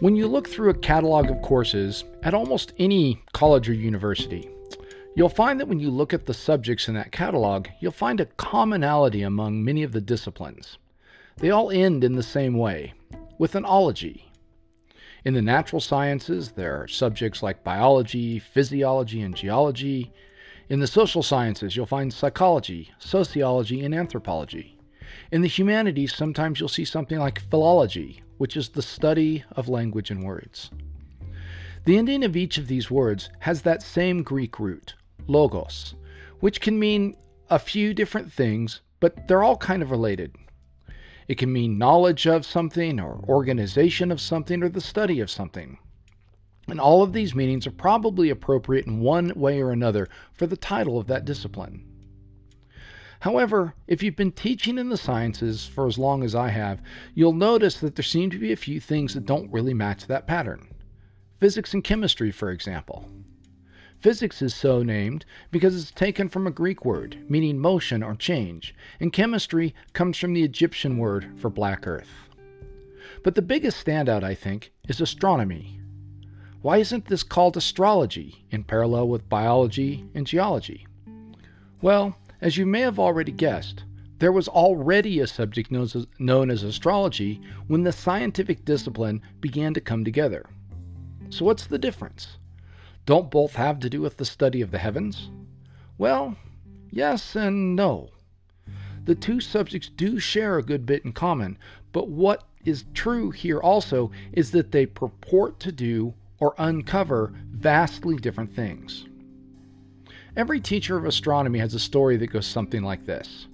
When you look through a catalog of courses at almost any college or university, you'll find that when you look at the subjects in that catalog, you'll find a commonality among many of the disciplines. They all end in the same way, with an ology. In the natural sciences, there are subjects like biology, physiology, and geology. In the social sciences, you'll find psychology, sociology, and anthropology. In the humanities, sometimes you'll see something like philology, which is the study of language and words. The ending of each of these words has that same Greek root, logos, which can mean a few different things, but they're all kind of related. It can mean knowledge of something, or organization of something, or the study of something. And all of these meanings are probably appropriate in one way or another for the title of that discipline. However, if you've been teaching in the sciences for as long as I have, you'll notice that there seem to be a few things that don't really match that pattern. Physics and chemistry, for example. Physics is so named because it's taken from a Greek word meaning motion or change, and chemistry comes from the Egyptian word for black earth. But the biggest standout, I think, is astronomy. Why isn't this called astrology in parallel with biology and geology? Well, as you may have already guessed, there was already a subject known as, astrology when the scientific discipline began to come together. So, what's the difference? Don't both have to do with the study of the heavens? Well, yes and no. The two subjects do share a good bit in common, but what is true here also is that they purport to do or uncover vastly different things. Every teacher of astronomy has a story that goes something like this.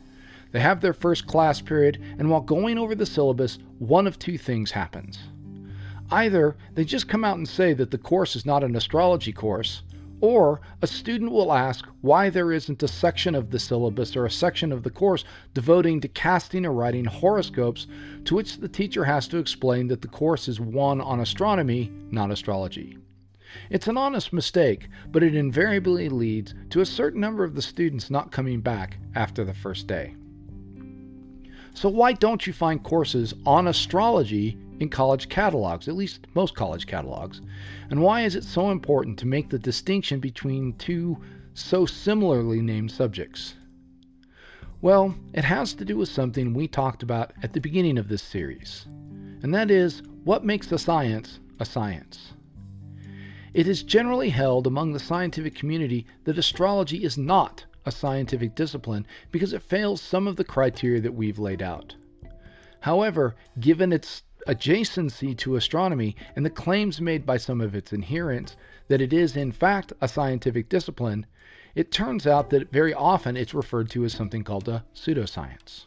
They have their first class period, and while going over the syllabus, one of two things happens. Either they just come out and say that the course is not an astrology course, or a student will ask why there isn't a section of the syllabus or a section of the course devoting to casting or writing horoscopes, to which the teacher has to explain that the course is one on astronomy, not astrology. It's an honest mistake, but it invariably leads to a certain number of the students not coming back after the first day. So, why don't you find courses on astrology in college catalogs, at least most college catalogs? And why is it so important to make the distinction between two so similarly named subjects? Well, it has to do with something we talked about at the beginning of this series, and that is what makes a science a science. It is generally held among the scientific community that astrology is not a scientific discipline because it fails some of the criteria that we've laid out. However, given its adjacency to astronomy and the claims made by some of its adherents that it is in fact a scientific discipline, it turns out that very often it's referred to as something called a pseudoscience.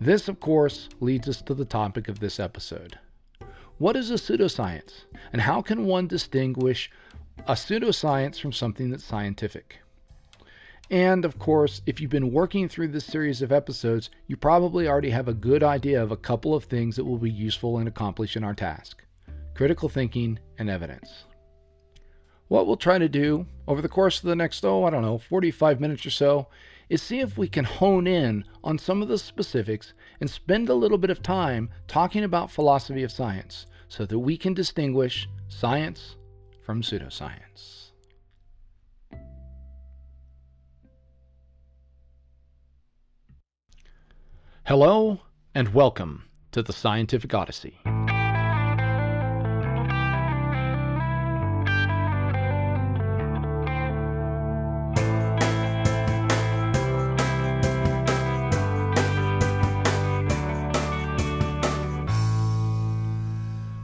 This, of course, leads us to the topic of this episode. What is a pseudoscience, and how can one distinguish a pseudoscience from something that's scientific? And of course, if you've been working through this series of episodes, you probably already have a good idea of a couple of things that will be useful in accomplishing our task critical thinking and evidence. What we'll try to do over the course of the next, oh, I don't know, 45 minutes or so, is see if we can hone in on some of the specifics and spend a little bit of time talking about philosophy of science so that we can distinguish science from pseudoscience. Hello, and welcome to the Scientific Odyssey.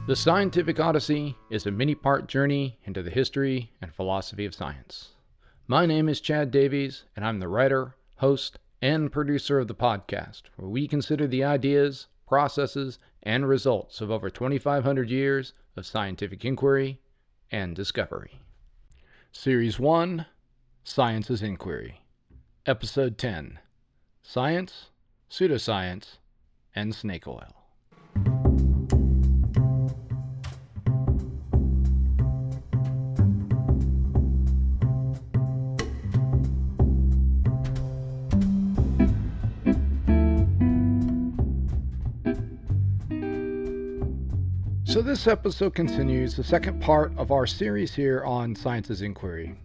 The Scientific Odyssey is a mini part journey into the history and philosophy of science. My name is Chad Davies, and I'm the writer, host, and producer of the podcast, where we consider the ideas, processes, and results of over 2,500 years of scientific inquiry and discovery. Series 1 Science as Inquiry, Episode 10 Science, Pseudoscience, and Snake Oil. So, this episode continues the second part of our series here on Science as Inquiry.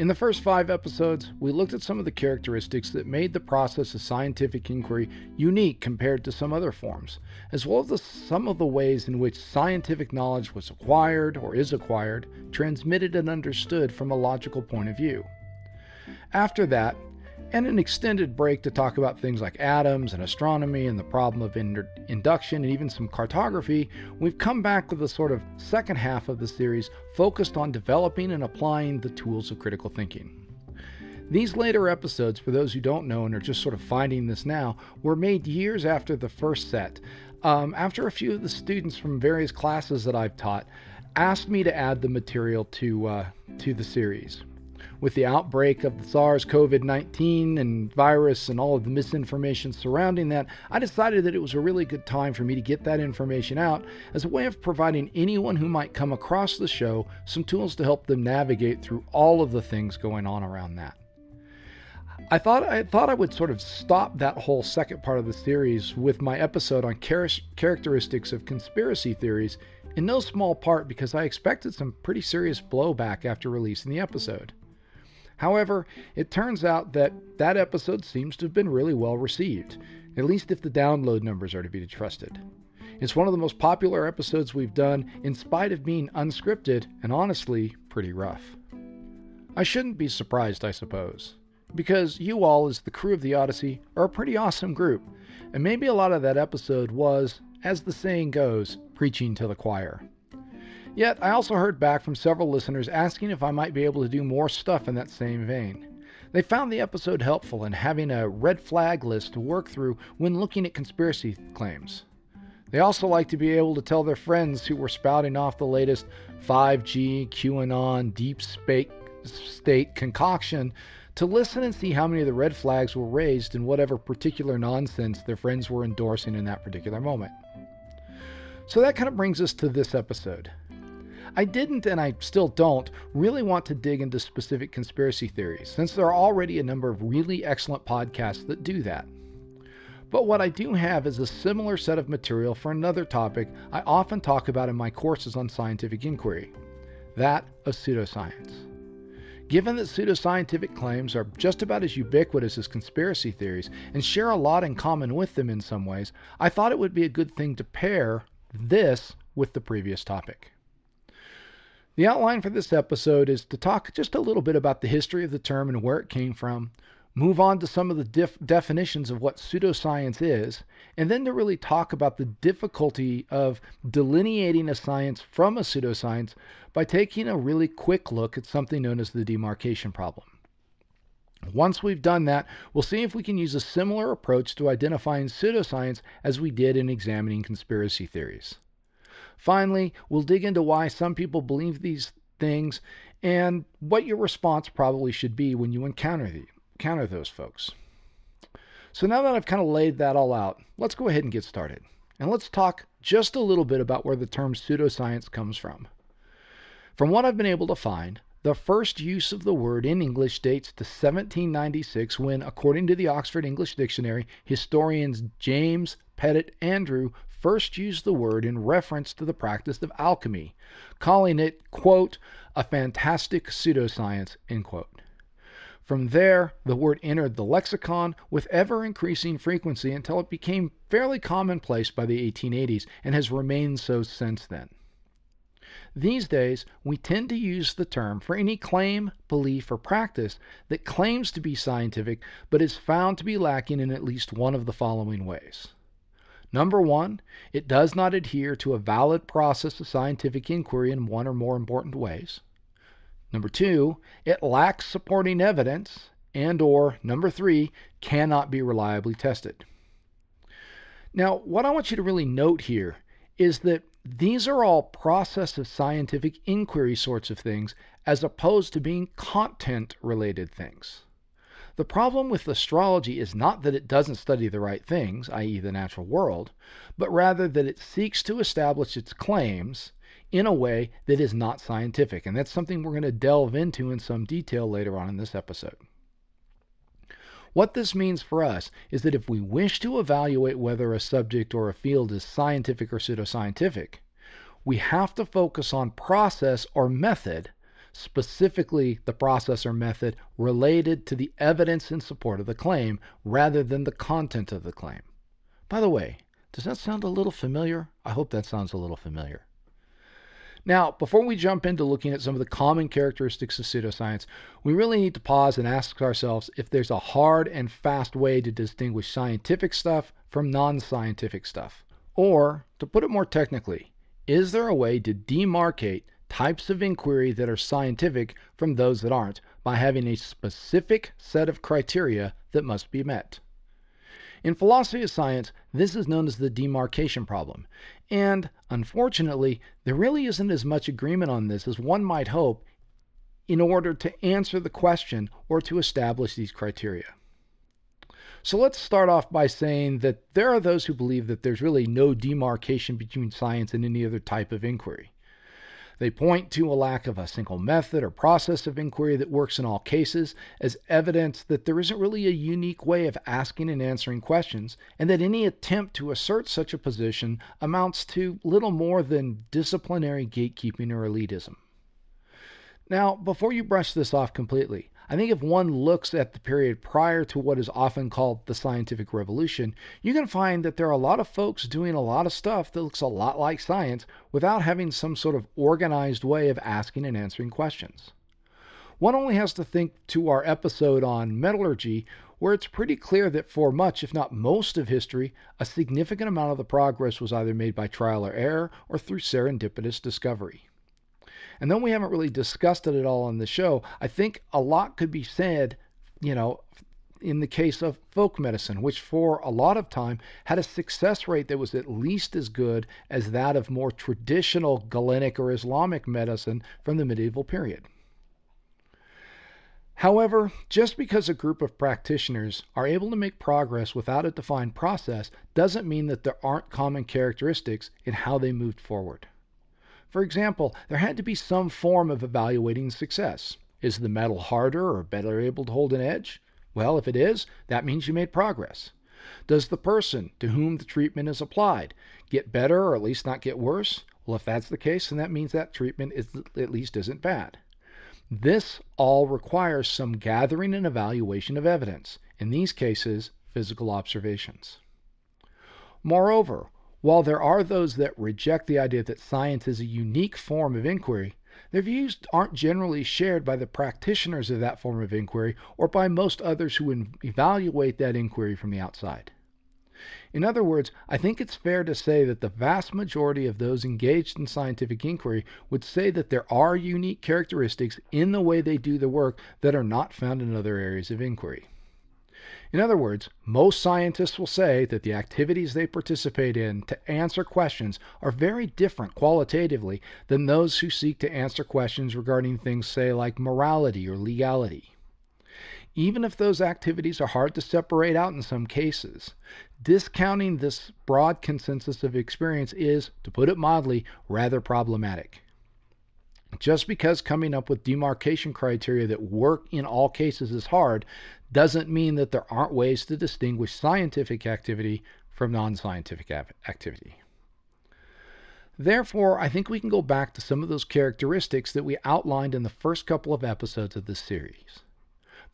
In the first five episodes, we looked at some of the characteristics that made the process of scientific inquiry unique compared to some other forms, as well as the, some of the ways in which scientific knowledge was acquired or is acquired, transmitted, and understood from a logical point of view. After that, and an extended break to talk about things like atoms and astronomy and the problem of induction and even some cartography, we've come back with the sort of second half of the series focused on developing and applying the tools of critical thinking. These later episodes, for those who don't know and are just sort of finding this now, were made years after the first set, um, after a few of the students from various classes that I've taught asked me to add the material to, uh, to the series with the outbreak of the SARS COVID 19 and virus and all of the misinformation surrounding that, I decided that it was a really good time for me to get that information out as a way of providing anyone who might come across the show some tools to help them navigate through all of the things going on around that. I thought I thought I would sort of stop that whole second part of the series with my episode on char- characteristics of conspiracy theories, in no small part because I expected some pretty serious blowback after releasing the episode. However, it turns out that that episode seems to have been really well received, at least if the download numbers are to be trusted. It's one of the most popular episodes we've done, in spite of being unscripted and honestly pretty rough. I shouldn't be surprised, I suppose, because you all, as the crew of the Odyssey, are a pretty awesome group, and maybe a lot of that episode was, as the saying goes, preaching to the choir. Yet, I also heard back from several listeners asking if I might be able to do more stuff in that same vein. They found the episode helpful in having a red flag list to work through when looking at conspiracy claims. They also like to be able to tell their friends who were spouting off the latest 5G, QAnon, deep state concoction to listen and see how many of the red flags were raised in whatever particular nonsense their friends were endorsing in that particular moment. So that kind of brings us to this episode. I didn't, and I still don't, really want to dig into specific conspiracy theories, since there are already a number of really excellent podcasts that do that. But what I do have is a similar set of material for another topic I often talk about in my courses on scientific inquiry that of pseudoscience. Given that pseudoscientific claims are just about as ubiquitous as conspiracy theories and share a lot in common with them in some ways, I thought it would be a good thing to pair this with the previous topic. The outline for this episode is to talk just a little bit about the history of the term and where it came from, move on to some of the def- definitions of what pseudoscience is, and then to really talk about the difficulty of delineating a science from a pseudoscience by taking a really quick look at something known as the demarcation problem. Once we've done that, we'll see if we can use a similar approach to identifying pseudoscience as we did in examining conspiracy theories. Finally, we'll dig into why some people believe these things and what your response probably should be when you encounter the, encounter those folks. So now that I've kind of laid that all out, let's go ahead and get started. And let's talk just a little bit about where the term pseudoscience comes from. From what I've been able to find, the first use of the word in English dates to 1796 when, according to the Oxford English Dictionary, historians James Pettit Andrew first used the word in reference to the practice of alchemy, calling it, quote, a fantastic pseudoscience, end quote. From there, the word entered the lexicon with ever increasing frequency until it became fairly commonplace by the 1880s and has remained so since then. These days, we tend to use the term for any claim, belief, or practice that claims to be scientific but is found to be lacking in at least one of the following ways. Number one, it does not adhere to a valid process of scientific inquiry in one or more important ways. Number two, it lacks supporting evidence. And or number three, cannot be reliably tested. Now, what I want you to really note here is that these are all process of scientific inquiry sorts of things as opposed to being content related things. The problem with astrology is not that it doesn't study the right things, i.e., the natural world, but rather that it seeks to establish its claims in a way that is not scientific. And that's something we're going to delve into in some detail later on in this episode. What this means for us is that if we wish to evaluate whether a subject or a field is scientific or pseudoscientific, we have to focus on process or method, specifically the process or method related to the evidence in support of the claim rather than the content of the claim. By the way, does that sound a little familiar? I hope that sounds a little familiar. Now, before we jump into looking at some of the common characteristics of pseudoscience, we really need to pause and ask ourselves if there's a hard and fast way to distinguish scientific stuff from non scientific stuff. Or, to put it more technically, is there a way to demarcate types of inquiry that are scientific from those that aren't by having a specific set of criteria that must be met? In philosophy of science, this is known as the demarcation problem. And unfortunately, there really isn't as much agreement on this as one might hope in order to answer the question or to establish these criteria. So let's start off by saying that there are those who believe that there's really no demarcation between science and any other type of inquiry. They point to a lack of a single method or process of inquiry that works in all cases as evidence that there isn't really a unique way of asking and answering questions, and that any attempt to assert such a position amounts to little more than disciplinary gatekeeping or elitism. Now, before you brush this off completely, I think if one looks at the period prior to what is often called the scientific revolution, you can find that there are a lot of folks doing a lot of stuff that looks a lot like science without having some sort of organized way of asking and answering questions. One only has to think to our episode on metallurgy, where it's pretty clear that for much, if not most of history, a significant amount of the progress was either made by trial or error or through serendipitous discovery. And though we haven't really discussed it at all on the show, I think a lot could be said, you know, in the case of folk medicine, which for a lot of time had a success rate that was at least as good as that of more traditional Galenic or Islamic medicine from the medieval period. However, just because a group of practitioners are able to make progress without a defined process doesn't mean that there aren't common characteristics in how they moved forward. For example, there had to be some form of evaluating success. Is the metal harder or better able to hold an edge? Well, if it is, that means you made progress. Does the person to whom the treatment is applied get better or at least not get worse? Well, if that's the case, then that means that treatment is, at least isn't bad. This all requires some gathering and evaluation of evidence, in these cases, physical observations. Moreover, while there are those that reject the idea that science is a unique form of inquiry, their views aren't generally shared by the practitioners of that form of inquiry or by most others who evaluate that inquiry from the outside. In other words, I think it's fair to say that the vast majority of those engaged in scientific inquiry would say that there are unique characteristics in the way they do the work that are not found in other areas of inquiry. In other words, most scientists will say that the activities they participate in to answer questions are very different qualitatively than those who seek to answer questions regarding things, say, like morality or legality. Even if those activities are hard to separate out in some cases, discounting this broad consensus of experience is, to put it mildly, rather problematic. Just because coming up with demarcation criteria that work in all cases is hard doesn't mean that there aren't ways to distinguish scientific activity from non scientific activity. Therefore, I think we can go back to some of those characteristics that we outlined in the first couple of episodes of this series.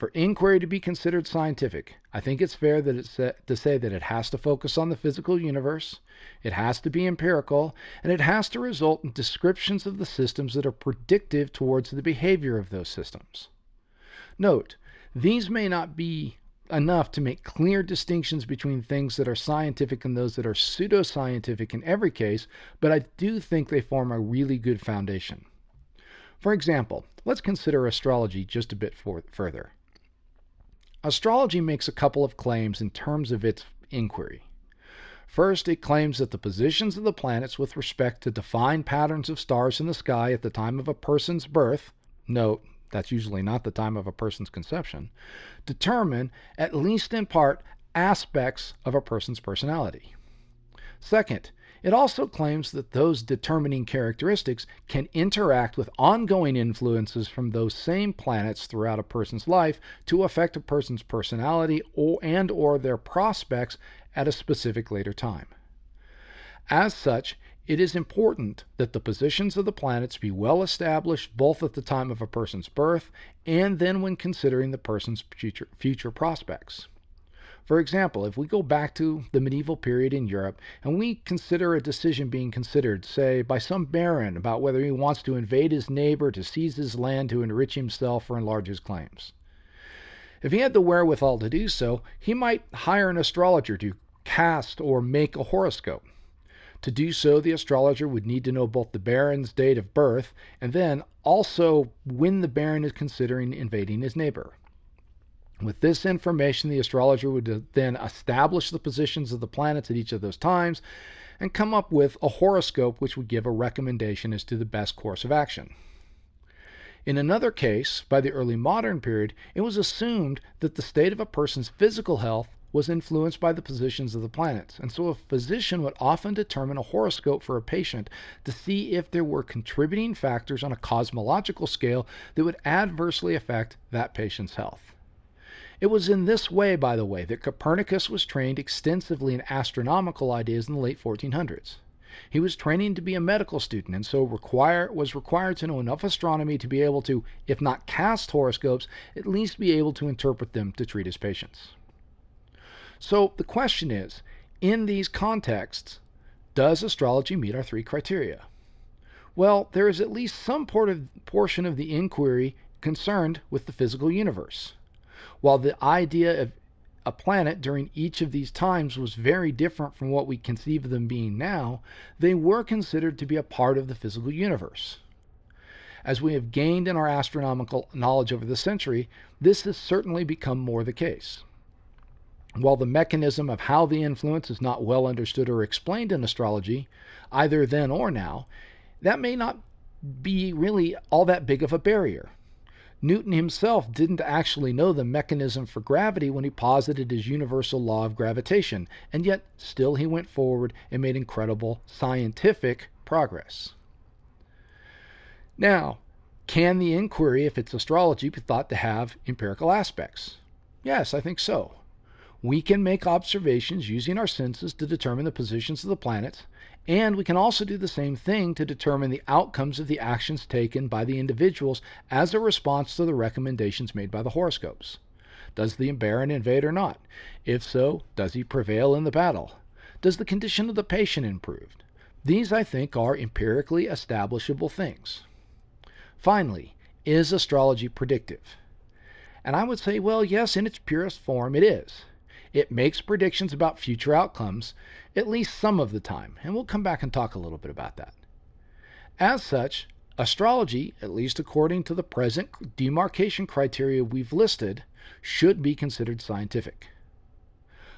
For inquiry to be considered scientific, I think it's fair that it's to say that it has to focus on the physical universe, it has to be empirical, and it has to result in descriptions of the systems that are predictive towards the behavior of those systems. Note, these may not be enough to make clear distinctions between things that are scientific and those that are pseudoscientific in every case, but I do think they form a really good foundation. For example, let's consider astrology just a bit for, further. Astrology makes a couple of claims in terms of its inquiry. First, it claims that the positions of the planets with respect to defined patterns of stars in the sky at the time of a person's birth, note, that's usually not the time of a person's conception, determine, at least in part, aspects of a person's personality. Second, it also claims that those determining characteristics can interact with ongoing influences from those same planets throughout a person's life to affect a person's personality or, and or their prospects at a specific later time. As such, it is important that the positions of the planets be well established both at the time of a person's birth and then when considering the person's future, future prospects. For example, if we go back to the medieval period in Europe and we consider a decision being considered, say, by some baron about whether he wants to invade his neighbor, to seize his land, to enrich himself, or enlarge his claims. If he had the wherewithal to do so, he might hire an astrologer to cast or make a horoscope. To do so, the astrologer would need to know both the baron's date of birth and then also when the baron is considering invading his neighbor. With this information, the astrologer would then establish the positions of the planets at each of those times and come up with a horoscope which would give a recommendation as to the best course of action. In another case, by the early modern period, it was assumed that the state of a person's physical health was influenced by the positions of the planets, and so a physician would often determine a horoscope for a patient to see if there were contributing factors on a cosmological scale that would adversely affect that patient's health. It was in this way, by the way, that Copernicus was trained extensively in astronomical ideas in the late 1400s. He was training to be a medical student and so require, was required to know enough astronomy to be able to, if not cast horoscopes, at least be able to interpret them to treat his patients. So the question is in these contexts, does astrology meet our three criteria? Well, there is at least some of, portion of the inquiry concerned with the physical universe. While the idea of a planet during each of these times was very different from what we conceive of them being now, they were considered to be a part of the physical universe. As we have gained in our astronomical knowledge over the century, this has certainly become more the case. While the mechanism of how the influence is not well understood or explained in astrology, either then or now, that may not be really all that big of a barrier. Newton himself didn't actually know the mechanism for gravity when he posited his universal law of gravitation, and yet still he went forward and made incredible scientific progress. Now, can the inquiry, if it's astrology, be thought to have empirical aspects? Yes, I think so. We can make observations using our senses to determine the positions of the planets, and we can also do the same thing to determine the outcomes of the actions taken by the individuals as a response to the recommendations made by the horoscopes. Does the baron invade or not? If so, does he prevail in the battle? Does the condition of the patient improve? These, I think, are empirically establishable things. Finally, is astrology predictive? And I would say, well, yes, in its purest form, it is. It makes predictions about future outcomes, at least some of the time, and we'll come back and talk a little bit about that. As such, astrology, at least according to the present demarcation criteria we've listed, should be considered scientific.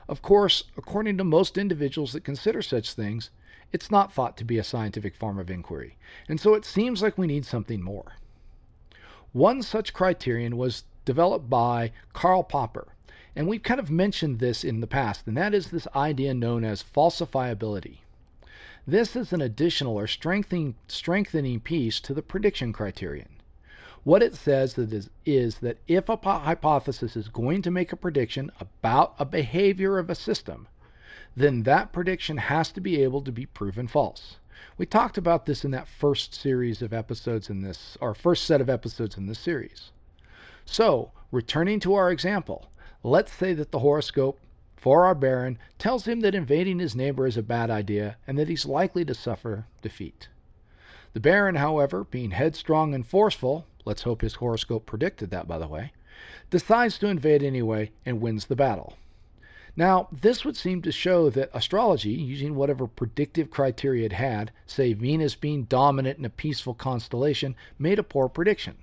Of course, according to most individuals that consider such things, it's not thought to be a scientific form of inquiry, and so it seems like we need something more. One such criterion was developed by Karl Popper, and we've kind of mentioned this in the past, and that is this idea known as falsifiability. This is an additional or strengthening, strengthening piece to the prediction criterion. What it says is, is that if a hypothesis is going to make a prediction about a behavior of a system, then that prediction has to be able to be proven false. We talked about this in that first series of episodes in this, our first set of episodes in this series. So, returning to our example, Let's say that the horoscope for our Baron tells him that invading his neighbor is a bad idea and that he's likely to suffer defeat. The Baron, however, being headstrong and forceful, let's hope his horoscope predicted that, by the way, decides to invade anyway and wins the battle. Now, this would seem to show that astrology, using whatever predictive criteria it had, say Venus being dominant in a peaceful constellation, made a poor prediction.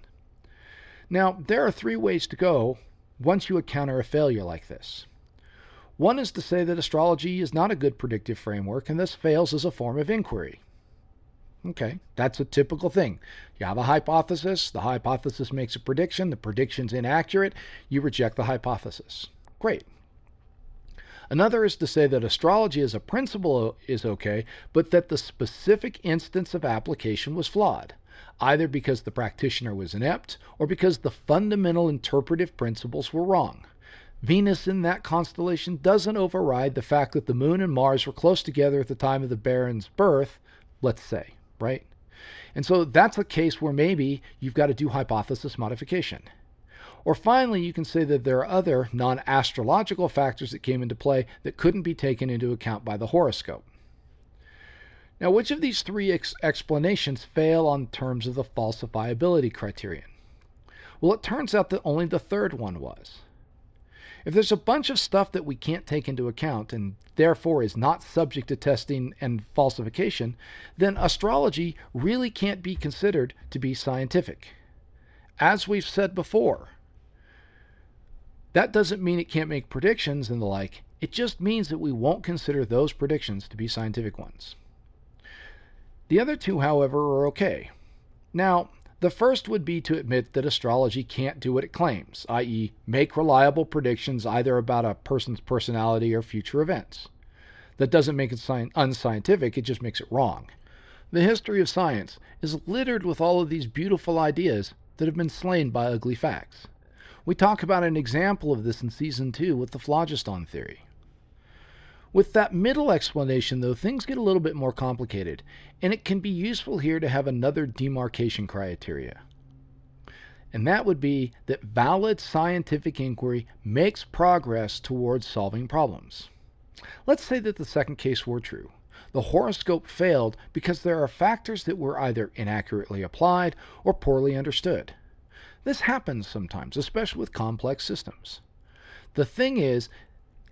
Now, there are three ways to go once you encounter a failure like this. One is to say that astrology is not a good predictive framework and thus fails as a form of inquiry. Okay, that's a typical thing. You have a hypothesis, the hypothesis makes a prediction, the prediction's inaccurate, you reject the hypothesis. Great. Another is to say that astrology as a principle is okay, but that the specific instance of application was flawed either because the practitioner was inept or because the fundamental interpretive principles were wrong. Venus in that constellation doesn't override the fact that the moon and Mars were close together at the time of the Baron's birth, let's say, right? And so that's a case where maybe you've got to do hypothesis modification. Or finally, you can say that there are other non astrological factors that came into play that couldn't be taken into account by the horoscope. Now, which of these three ex- explanations fail on terms of the falsifiability criterion? Well, it turns out that only the third one was. If there's a bunch of stuff that we can't take into account and therefore is not subject to testing and falsification, then astrology really can't be considered to be scientific. As we've said before, that doesn't mean it can't make predictions and the like. It just means that we won't consider those predictions to be scientific ones. The other two, however, are okay. Now, the first would be to admit that astrology can't do what it claims, i.e., make reliable predictions either about a person's personality or future events. That doesn't make it unscientific, it just makes it wrong. The history of science is littered with all of these beautiful ideas that have been slain by ugly facts. We talk about an example of this in season 2 with the phlogiston theory. With that middle explanation, though, things get a little bit more complicated, and it can be useful here to have another demarcation criteria. And that would be that valid scientific inquiry makes progress towards solving problems. Let's say that the second case were true. The horoscope failed because there are factors that were either inaccurately applied or poorly understood. This happens sometimes, especially with complex systems. The thing is,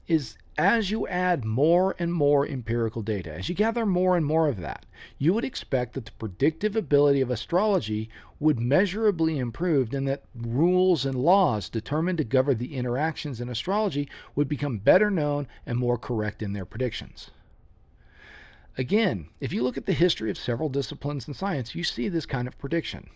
is as you add more and more empirical data, as you gather more and more of that, you would expect that the predictive ability of astrology would measurably improve and that rules and laws determined to govern the interactions in astrology would become better known and more correct in their predictions. Again, if you look at the history of several disciplines in science, you see this kind of prediction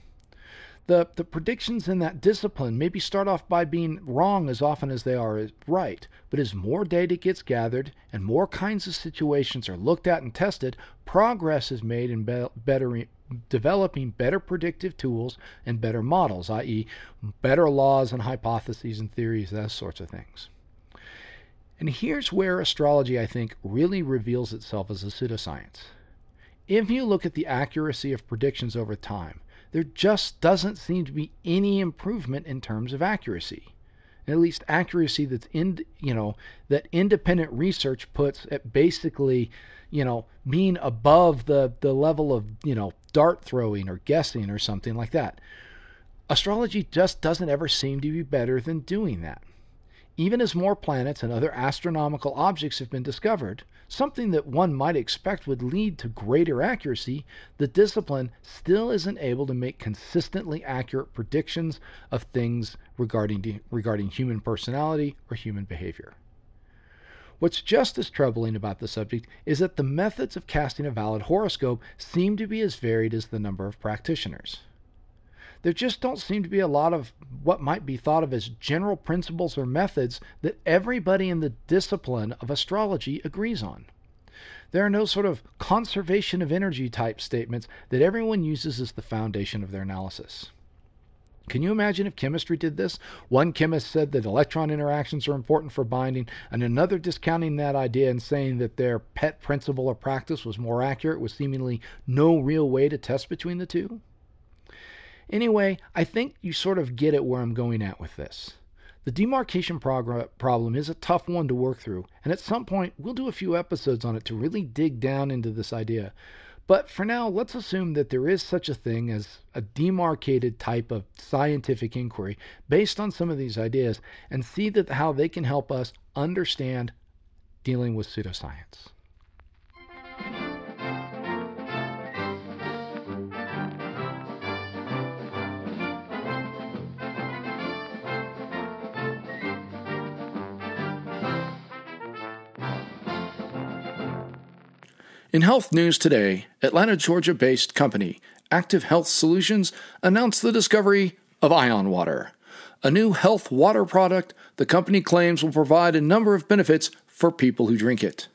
the, the predictions in that discipline maybe start off by being wrong as often as they are right. But as more data gets gathered and more kinds of situations are looked at and tested, progress is made in be- better, developing better predictive tools and better models, i.e., better laws and hypotheses and theories, those sorts of things. And here's where astrology, I think, really reveals itself as a pseudoscience. If you look at the accuracy of predictions over time, there just doesn't seem to be any improvement in terms of accuracy. At least accuracy that's in, you know, that independent research puts at basically, you know, being above the, the level of, you know, dart throwing or guessing or something like that. Astrology just doesn't ever seem to be better than doing that. Even as more planets and other astronomical objects have been discovered, something that one might expect would lead to greater accuracy, the discipline still isn't able to make consistently accurate predictions of things regarding, regarding human personality or human behavior. What's just as troubling about the subject is that the methods of casting a valid horoscope seem to be as varied as the number of practitioners there just don't seem to be a lot of what might be thought of as general principles or methods that everybody in the discipline of astrology agrees on. There are no sort of conservation of energy type statements that everyone uses as the foundation of their analysis. Can you imagine if chemistry did this? One chemist said that electron interactions are important for binding, and another discounting that idea and saying that their pet principle or practice was more accurate with seemingly no real way to test between the two? Anyway, I think you sort of get at where I'm going at with this. The demarcation prog- problem is a tough one to work through, and at some point we'll do a few episodes on it to really dig down into this idea. But for now, let's assume that there is such a thing as a demarcated type of scientific inquiry based on some of these ideas and see that how they can help us understand dealing with pseudoscience. In health news today, Atlanta, Georgia based company Active Health Solutions announced the discovery of Ion Water, a new health water product the company claims will provide a number of benefits for people who drink it.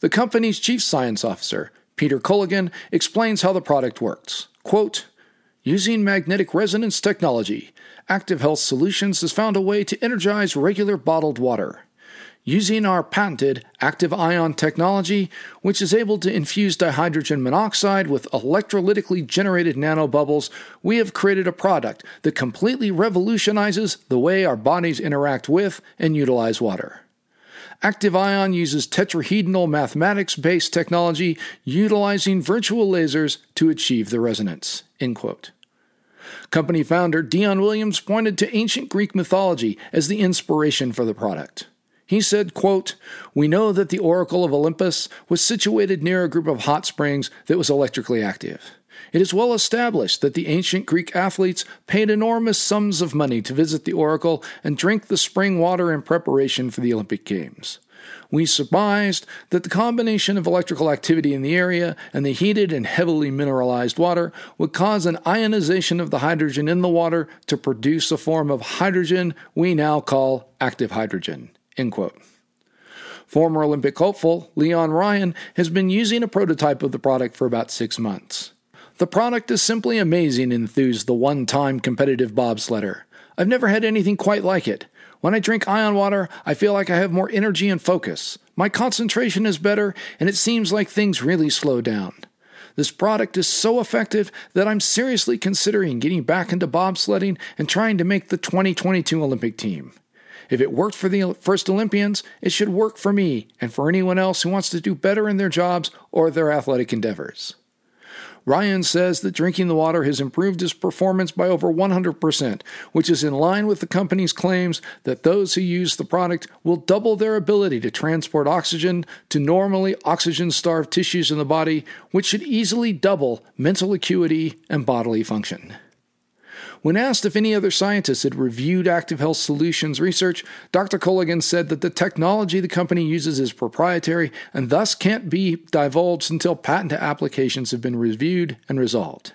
The company's chief science officer, Peter Colligan, explains how the product works. Quote, Using magnetic resonance technology, Active Health Solutions has found a way to energize regular bottled water. Using our patented active ion technology, which is able to infuse dihydrogen monoxide with electrolytically generated nanobubbles, we have created a product that completely revolutionizes the way our bodies interact with and utilize water. Active Ion uses tetrahedral mathematics based technology utilizing virtual lasers to achieve the resonance. End quote. Company founder Dion Williams pointed to ancient Greek mythology as the inspiration for the product. He said, quote, We know that the Oracle of Olympus was situated near a group of hot springs that was electrically active. It is well established that the ancient Greek athletes paid enormous sums of money to visit the oracle and drink the spring water in preparation for the Olympic Games. We surmised that the combination of electrical activity in the area and the heated and heavily mineralized water would cause an ionization of the hydrogen in the water to produce a form of hydrogen we now call active hydrogen. End quote. Former Olympic hopeful Leon Ryan has been using a prototype of the product for about six months. The product is simply amazing, enthused the one time competitive bobsledder. I've never had anything quite like it. When I drink ion water, I feel like I have more energy and focus. My concentration is better, and it seems like things really slow down. This product is so effective that I'm seriously considering getting back into bobsledding and trying to make the 2022 Olympic team. If it worked for the first Olympians, it should work for me and for anyone else who wants to do better in their jobs or their athletic endeavors. Ryan says that drinking the water has improved his performance by over 100%, which is in line with the company's claims that those who use the product will double their ability to transport oxygen to normally oxygen starved tissues in the body, which should easily double mental acuity and bodily function. When asked if any other scientists had reviewed Active Health Solutions research, Dr. Colligan said that the technology the company uses is proprietary and thus can't be divulged until patent applications have been reviewed and resolved.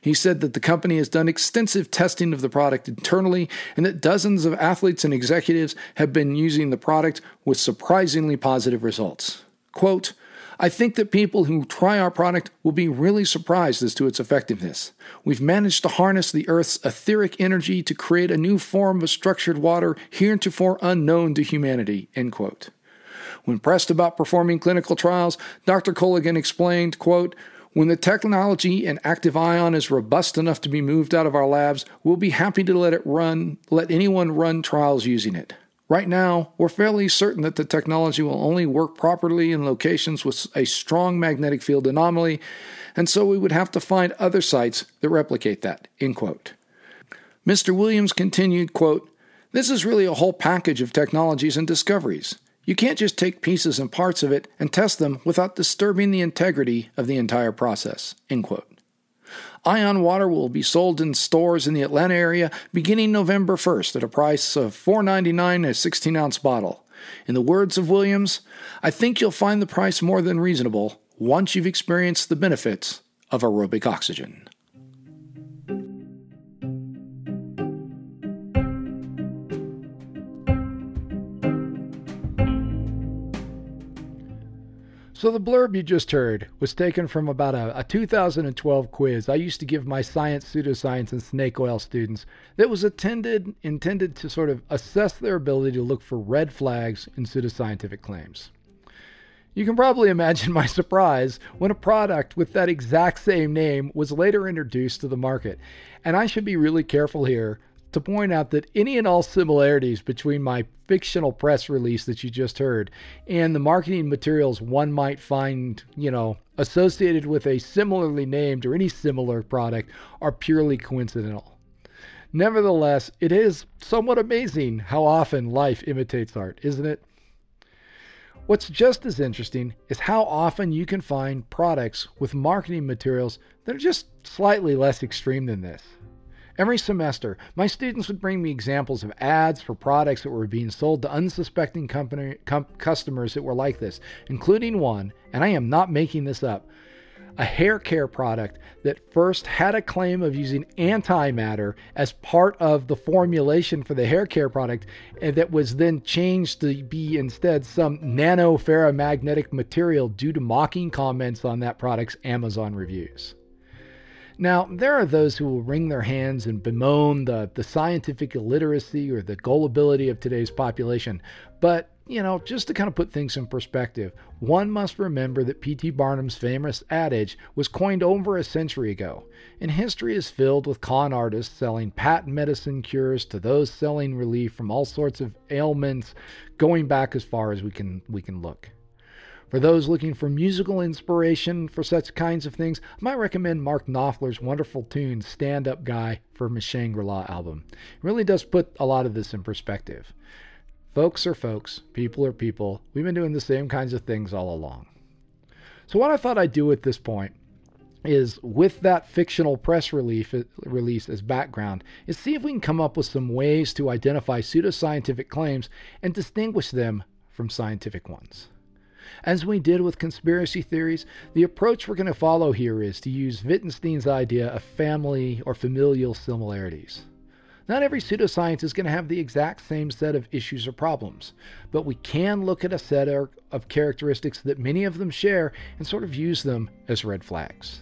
He said that the company has done extensive testing of the product internally and that dozens of athletes and executives have been using the product with surprisingly positive results. Quote, I think that people who try our product will be really surprised as to its effectiveness. We've managed to harness the Earth's etheric energy to create a new form of structured water heretofore unknown to humanity. End quote. When pressed about performing clinical trials, Dr. Colligan explained, quote, when the technology and active ion is robust enough to be moved out of our labs, we'll be happy to let it run, let anyone run trials using it. Right now, we're fairly certain that the technology will only work properly in locations with a strong magnetic field anomaly, and so we would have to find other sites that replicate that. End quote. Mr. Williams continued, quote, This is really a whole package of technologies and discoveries. You can't just take pieces and parts of it and test them without disturbing the integrity of the entire process. End quote. Ion water will be sold in stores in the Atlanta area beginning November 1st at a price of $4.99 a 16 ounce bottle. In the words of Williams, I think you'll find the price more than reasonable once you've experienced the benefits of aerobic oxygen. So, the blurb you just heard was taken from about a, a, 2012 quiz I used to give my science, pseudoscience, and snake oil students that was attended, intended to sort of assess their ability to look for red flags in pseudoscientific claims. You can probably imagine my surprise when a product with that exact same name was later introduced to the market. And I should be really careful here to point out that any and all similarities between my fictional press release that you just heard and the marketing materials one might find, you know, associated with a similarly named or any similar product are purely coincidental. Nevertheless, it is somewhat amazing how often life imitates art, isn't it? What's just as interesting is how often you can find products with marketing materials that are just slightly less extreme than this. Every semester, my students would bring me examples of ads for products that were being sold to unsuspecting company, com- customers that were like this, including one, and I am not making this up, a hair care product that first had a claim of using antimatter as part of the formulation for the hair care product, and that was then changed to be instead some nanoferromagnetic material due to mocking comments on that product's Amazon reviews. Now, there are those who will wring their hands and bemoan the, the scientific illiteracy or the gullibility of today's population, but you know, just to kind of put things in perspective, one must remember that P.T. Barnum's famous adage was coined over a century ago, and history is filled with con artists selling patent medicine cures to those selling relief from all sorts of ailments, going back as far as we can we can look. For those looking for musical inspiration for such kinds of things, I might recommend Mark Knopfler's wonderful tune Stand Up Guy from his Shangri-La album. It really does put a lot of this in perspective. Folks are folks, people are people. We've been doing the same kinds of things all along. So, what I thought I'd do at this point is with that fictional press release, release as background is see if we can come up with some ways to identify pseudoscientific claims and distinguish them from scientific ones. As we did with conspiracy theories, the approach we're going to follow here is to use Wittgenstein's idea of family or familial similarities. Not every pseudoscience is going to have the exact same set of issues or problems, but we can look at a set of characteristics that many of them share and sort of use them as red flags.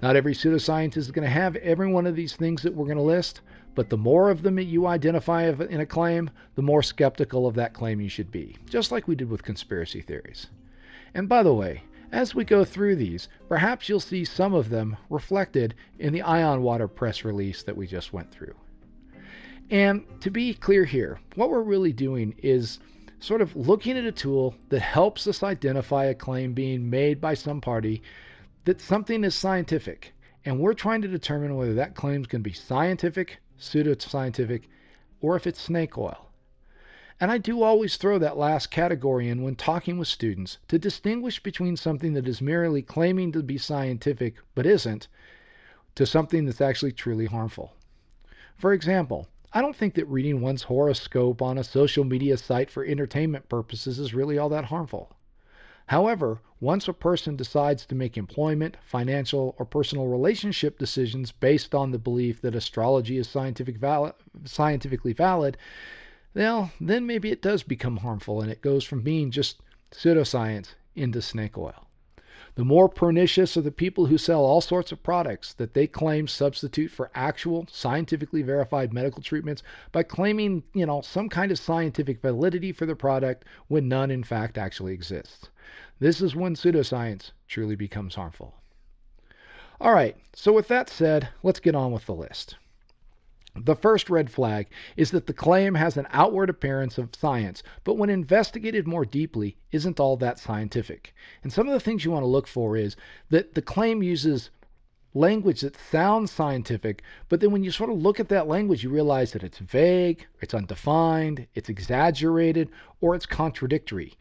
Not every pseudoscience is going to have every one of these things that we're going to list, but the more of them you identify in a claim, the more skeptical of that claim you should be, just like we did with conspiracy theories. And by the way, as we go through these, perhaps you'll see some of them reflected in the Ion Water press release that we just went through. And to be clear here, what we're really doing is sort of looking at a tool that helps us identify a claim being made by some party that something is scientific. And we're trying to determine whether that claim is going to be scientific pseudoscientific, or if it's snake oil. And I do always throw that last category in when talking with students to distinguish between something that is merely claiming to be scientific but isn't to something that's actually truly harmful. For example, I don't think that reading one's horoscope on a social media site for entertainment purposes is really all that harmful. However, once a person decides to make employment, financial, or personal relationship decisions based on the belief that astrology is scientific valid, scientifically valid, well, then maybe it does become harmful and it goes from being just pseudoscience into snake oil. The more pernicious are the people who sell all sorts of products that they claim substitute for actual scientifically verified medical treatments by claiming, you know, some kind of scientific validity for the product when none in fact actually exists. This is when pseudoscience truly becomes harmful. All right, so with that said, let's get on with the list. The first red flag is that the claim has an outward appearance of science, but when investigated more deeply, isn't all that scientific. And some of the things you want to look for is that the claim uses language that sounds scientific, but then when you sort of look at that language, you realize that it's vague, it's undefined, it's exaggerated, or it's contradictory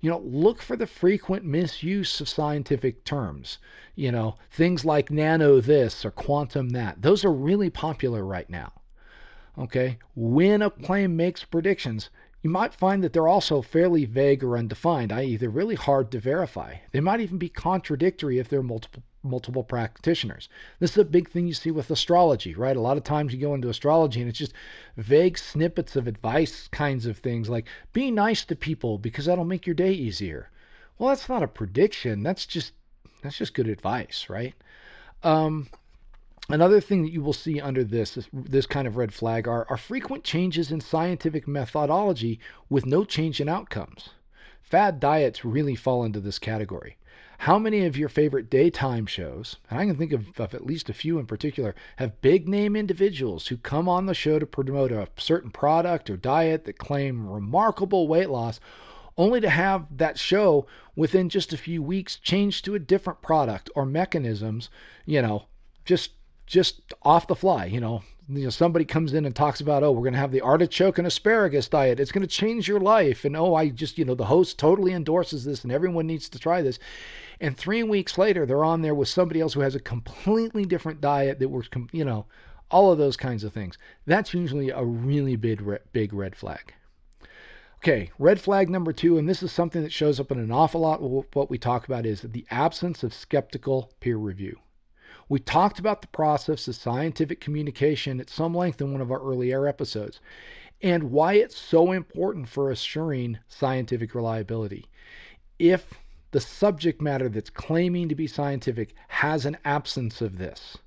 you know, look for the frequent misuse of scientific terms. You know, things like nano this or quantum that. Those are really popular right now. Okay, when a claim makes predictions, you might find that they're also fairly vague or undefined, i.e., they're really hard to verify. They might even be contradictory if they're multiple multiple practitioners. This is a big thing you see with astrology, right? A lot of times you go into astrology and it's just vague snippets of advice kinds of things like be nice to people because that'll make your day easier. Well, that's not a prediction. That's just that's just good advice, right? Um, Another thing that you will see under this, this, this kind of red flag are, are frequent changes in scientific methodology with no change in outcomes. Fad diets really fall into this category. How many of your favorite daytime shows, and I can think of, of, at least a few in particular, have big name individuals who come on the show to promote a certain product or diet that claim remarkable weight loss, only to have that show within just a few weeks change to a different product or mechanisms, you know, just just off the fly, you know, you know, somebody comes in and talks about, oh, we're going to have the artichoke and asparagus diet. It's going to change your life. And oh, I just, you know, the host totally endorses this and everyone needs to try this. And three weeks later, they're on there with somebody else who has a completely different diet that works, you know, all of those kinds of things. That's usually a really big, big red flag. Okay, red flag number two, and this is something that shows up in an awful lot of what we talk about, is the absence of skeptical peer review. We talked about the process of scientific communication at some length in one of our earlier episodes and why it's so important for assuring scientific reliability. If the subject matter that's claiming to be scientific has an absence of this,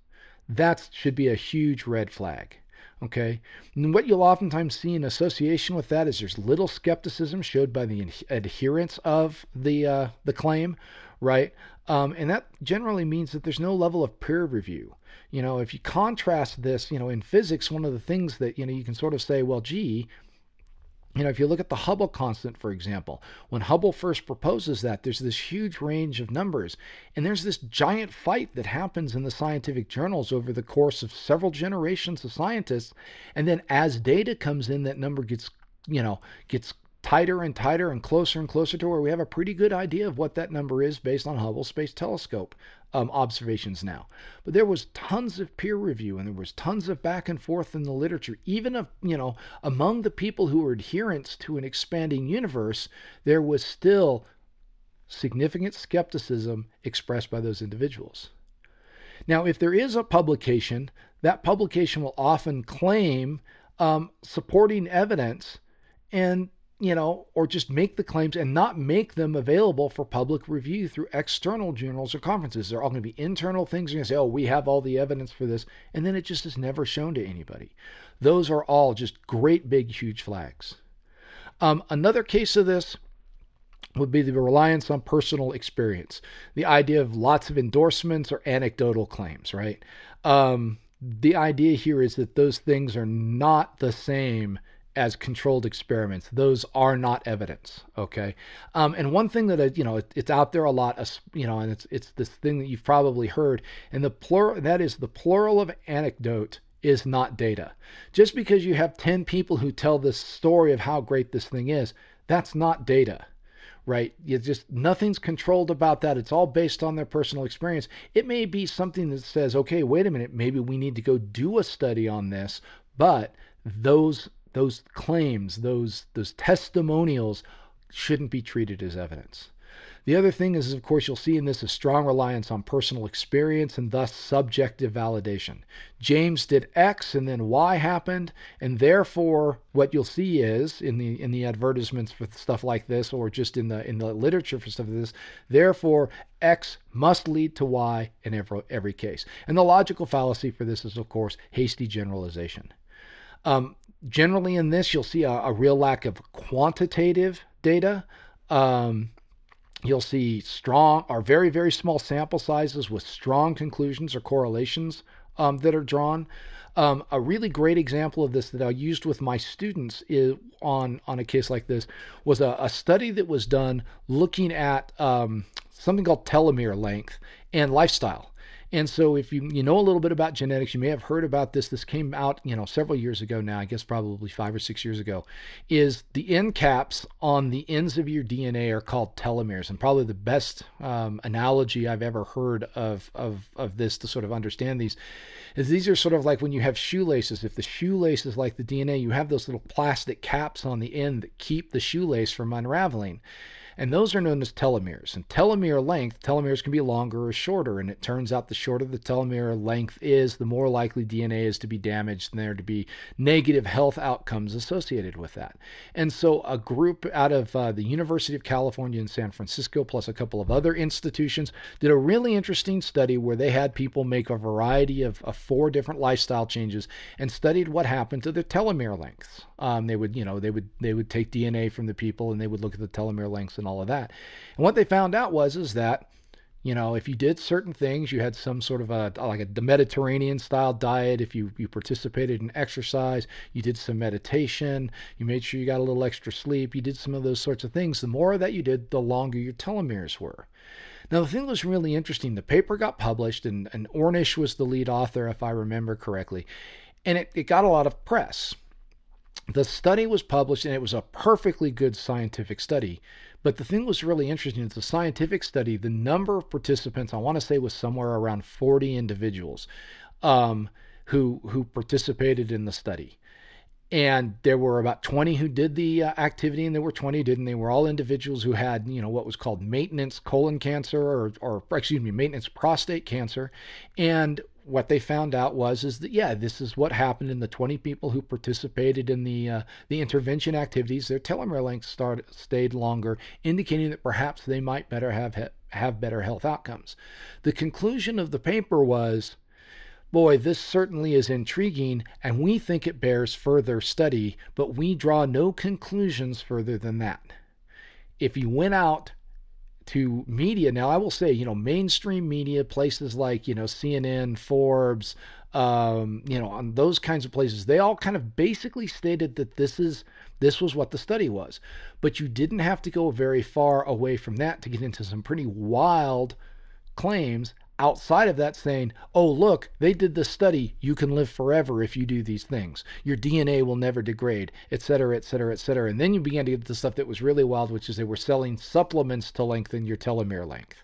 that should be a huge red flag. Okay. And what you'll oftentimes see in association with that is there's little skepticism showed by the adherents of the uh, the claim, right? Um, and that generally means that there's no level of peer review. You know, if you contrast this, you know, in physics, one of the things that you know you can sort of say, well, gee, you know, if you look at the Hubble constant, for example, when Hubble first proposes that, there's this huge range of numbers. And there's this giant fight that happens in the scientific journals over the course of several generations of scientists. And then as data comes in, that number gets, you know, gets tighter and tighter and closer and closer to where we have a pretty good idea of what that number is based on Hubble Space Telescope um, observations now. But there was tons of peer review and there was tons of back and forth in the literature. Even of you know among the people who were adherents to an expanding universe, there was still significant skepticism expressed by those individuals. Now, if there is a publication, that publication will often claim um, supporting evidence and you know, or just make the claims and not make them available for public review through external journals or conferences. They're all going to be internal things. You're going to say, oh, we have all the evidence for this. And then it just is never shown to anybody. Those are all just great, big, huge flags. Um, another case of this would be the reliance on personal experience, the idea of lots of endorsements or anecdotal claims, right? Um, the idea here is that those things are not the same as controlled experiments. Those are not evidence. Okay. Um, and one thing that, you know, it, it's out there a lot, you know, and it's, it's this thing that you've probably heard and the plural, that is the plural of anecdote is not data. Just because you have 10 people who tell this story of how great this thing is, that's not data right? You just nothing's controlled about that. It's all based on their personal experience. It may be something that says, okay, wait a minute, maybe we need to go do a study on this, but those those claims, those those testimonials shouldn't be treated as evidence. The other thing is, of course, you'll see in this a strong reliance on personal experience and thus subjective validation. James did X and then Y happened, and therefore what you'll see is in the in the advertisements for stuff like this, or just in the in the literature for stuff like this, therefore X must lead to Y in every every case. And the logical fallacy for this is, of course, hasty generalization. Um, generally, in this, you'll see a, a real lack of quantitative data. Um, you'll see strong or very, very small sample sizes with strong conclusions or correlations um, that are drawn. Um, a really great example of this that I used with my students is on on a case like this was a, a study that was done looking at um, something called telomere length and lifestyle. And so, if you you know a little bit about genetics, you may have heard about this. This came out, you know, several years ago now. I guess probably five or six years ago. Is the end caps on the ends of your DNA are called telomeres, and probably the best um, analogy I've ever heard of of of this to sort of understand these is these are sort of like when you have shoelaces. If the shoelace is like the DNA, you have those little plastic caps on the end that keep the shoelace from unraveling and those are known as telomeres. And telomere length, telomeres can be longer or shorter, and it turns out the shorter the telomere length is, the more likely DNA is to be damaged and there to be negative health outcomes associated with that. And so, a group out of uh, the University of California in San Francisco, plus a couple of other institutions, did a really interesting study where they had people make a variety of, of four different lifestyle changes and studied what happened to their telomere lengths. Um, they would, you know, they would they would take DNA from the people and they would look at the telomere lengths and all of that. And what they found out was is that you know, if you did certain things, you had some sort of a like a Mediterranean style diet. If you you participated in exercise, you did some meditation, you made sure you got a little extra sleep, you did some of those sorts of things. The more that you did, the longer your telomeres were. Now, the thing that was really interesting, the paper got published, and, and Ornish was the lead author, if I remember correctly, and it, it got a lot of press. The study was published, and it was a perfectly good scientific study. But the thing that was really interesting. It's a scientific study. The number of participants, I want to say, was somewhere around 40 individuals um, who who participated in the study. And there were about 20 who did the uh, activity, and there were 20 who didn't. They were all individuals who had, you know, what was called maintenance colon cancer, or, or excuse me, maintenance prostate cancer. And what they found out was is that yeah, this is what happened in the 20 people who participated in the uh, the intervention activities. Their telomere length started stayed longer, indicating that perhaps they might better have have better health outcomes. The conclusion of the paper was boy, this certainly is intriguing, and we think it bears further study, but we draw no conclusions further than that. If you went out to media now, I will say, you know, mainstream media, places like, you know, CNN, Forbes, um, you know, on those kinds of places, they all kind of basically stated that this is this was what the study was. But you didn't have to go very far away from that to get into some pretty wild claims outside of that saying, oh, look, they did this study. You can live forever if you do these things. Your DNA will never degrade, et cetera, et cetera, et cetera. And then you began to get the stuff that was really wild, which is they were selling supplements to lengthen your telomere length.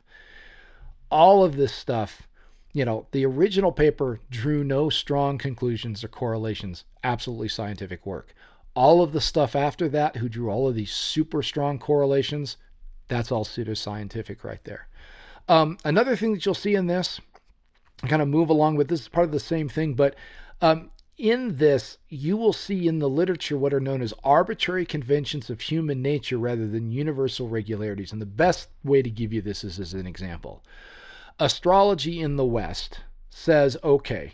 All of this stuff, you know, the original paper drew no strong conclusions or correlations, absolutely scientific work. All of the stuff after that, who drew all of these super strong correlations, that's all pseudoscientific right there. Um, another thing that you'll see in this, kind of move along with this is part of the same thing, but um, in this, you will see in the literature what are known as arbitrary conventions of human nature rather than universal regularities. And the best way to give you this is as an example. Astrology in the West says, okay,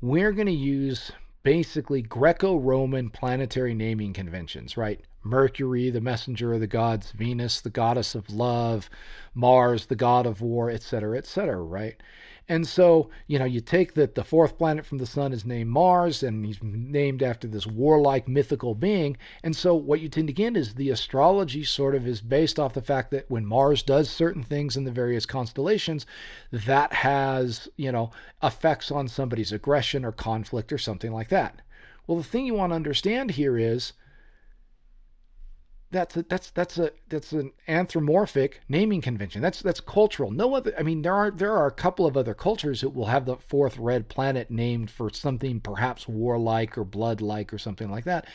we're going to use basically Greco Roman planetary naming conventions, right? Mercury, the messenger of the gods, Venus, the goddess of love, Mars, the god of war, etc., etc., right? And so, you know, you take that the fourth planet from the sun is named Mars, and he's named after this warlike mythical being. And so, what you tend to get is the astrology sort of is based off the fact that when Mars does certain things in the various constellations, that has, you know, effects on somebody's aggression or conflict or something like that. Well, the thing you want to understand here is that's a, that's that's a that's an anthropomorphic naming convention. That's that's cultural. No other. I mean, there are there are a couple of other cultures that will have the fourth red planet named for something perhaps warlike or blood-like or something like that,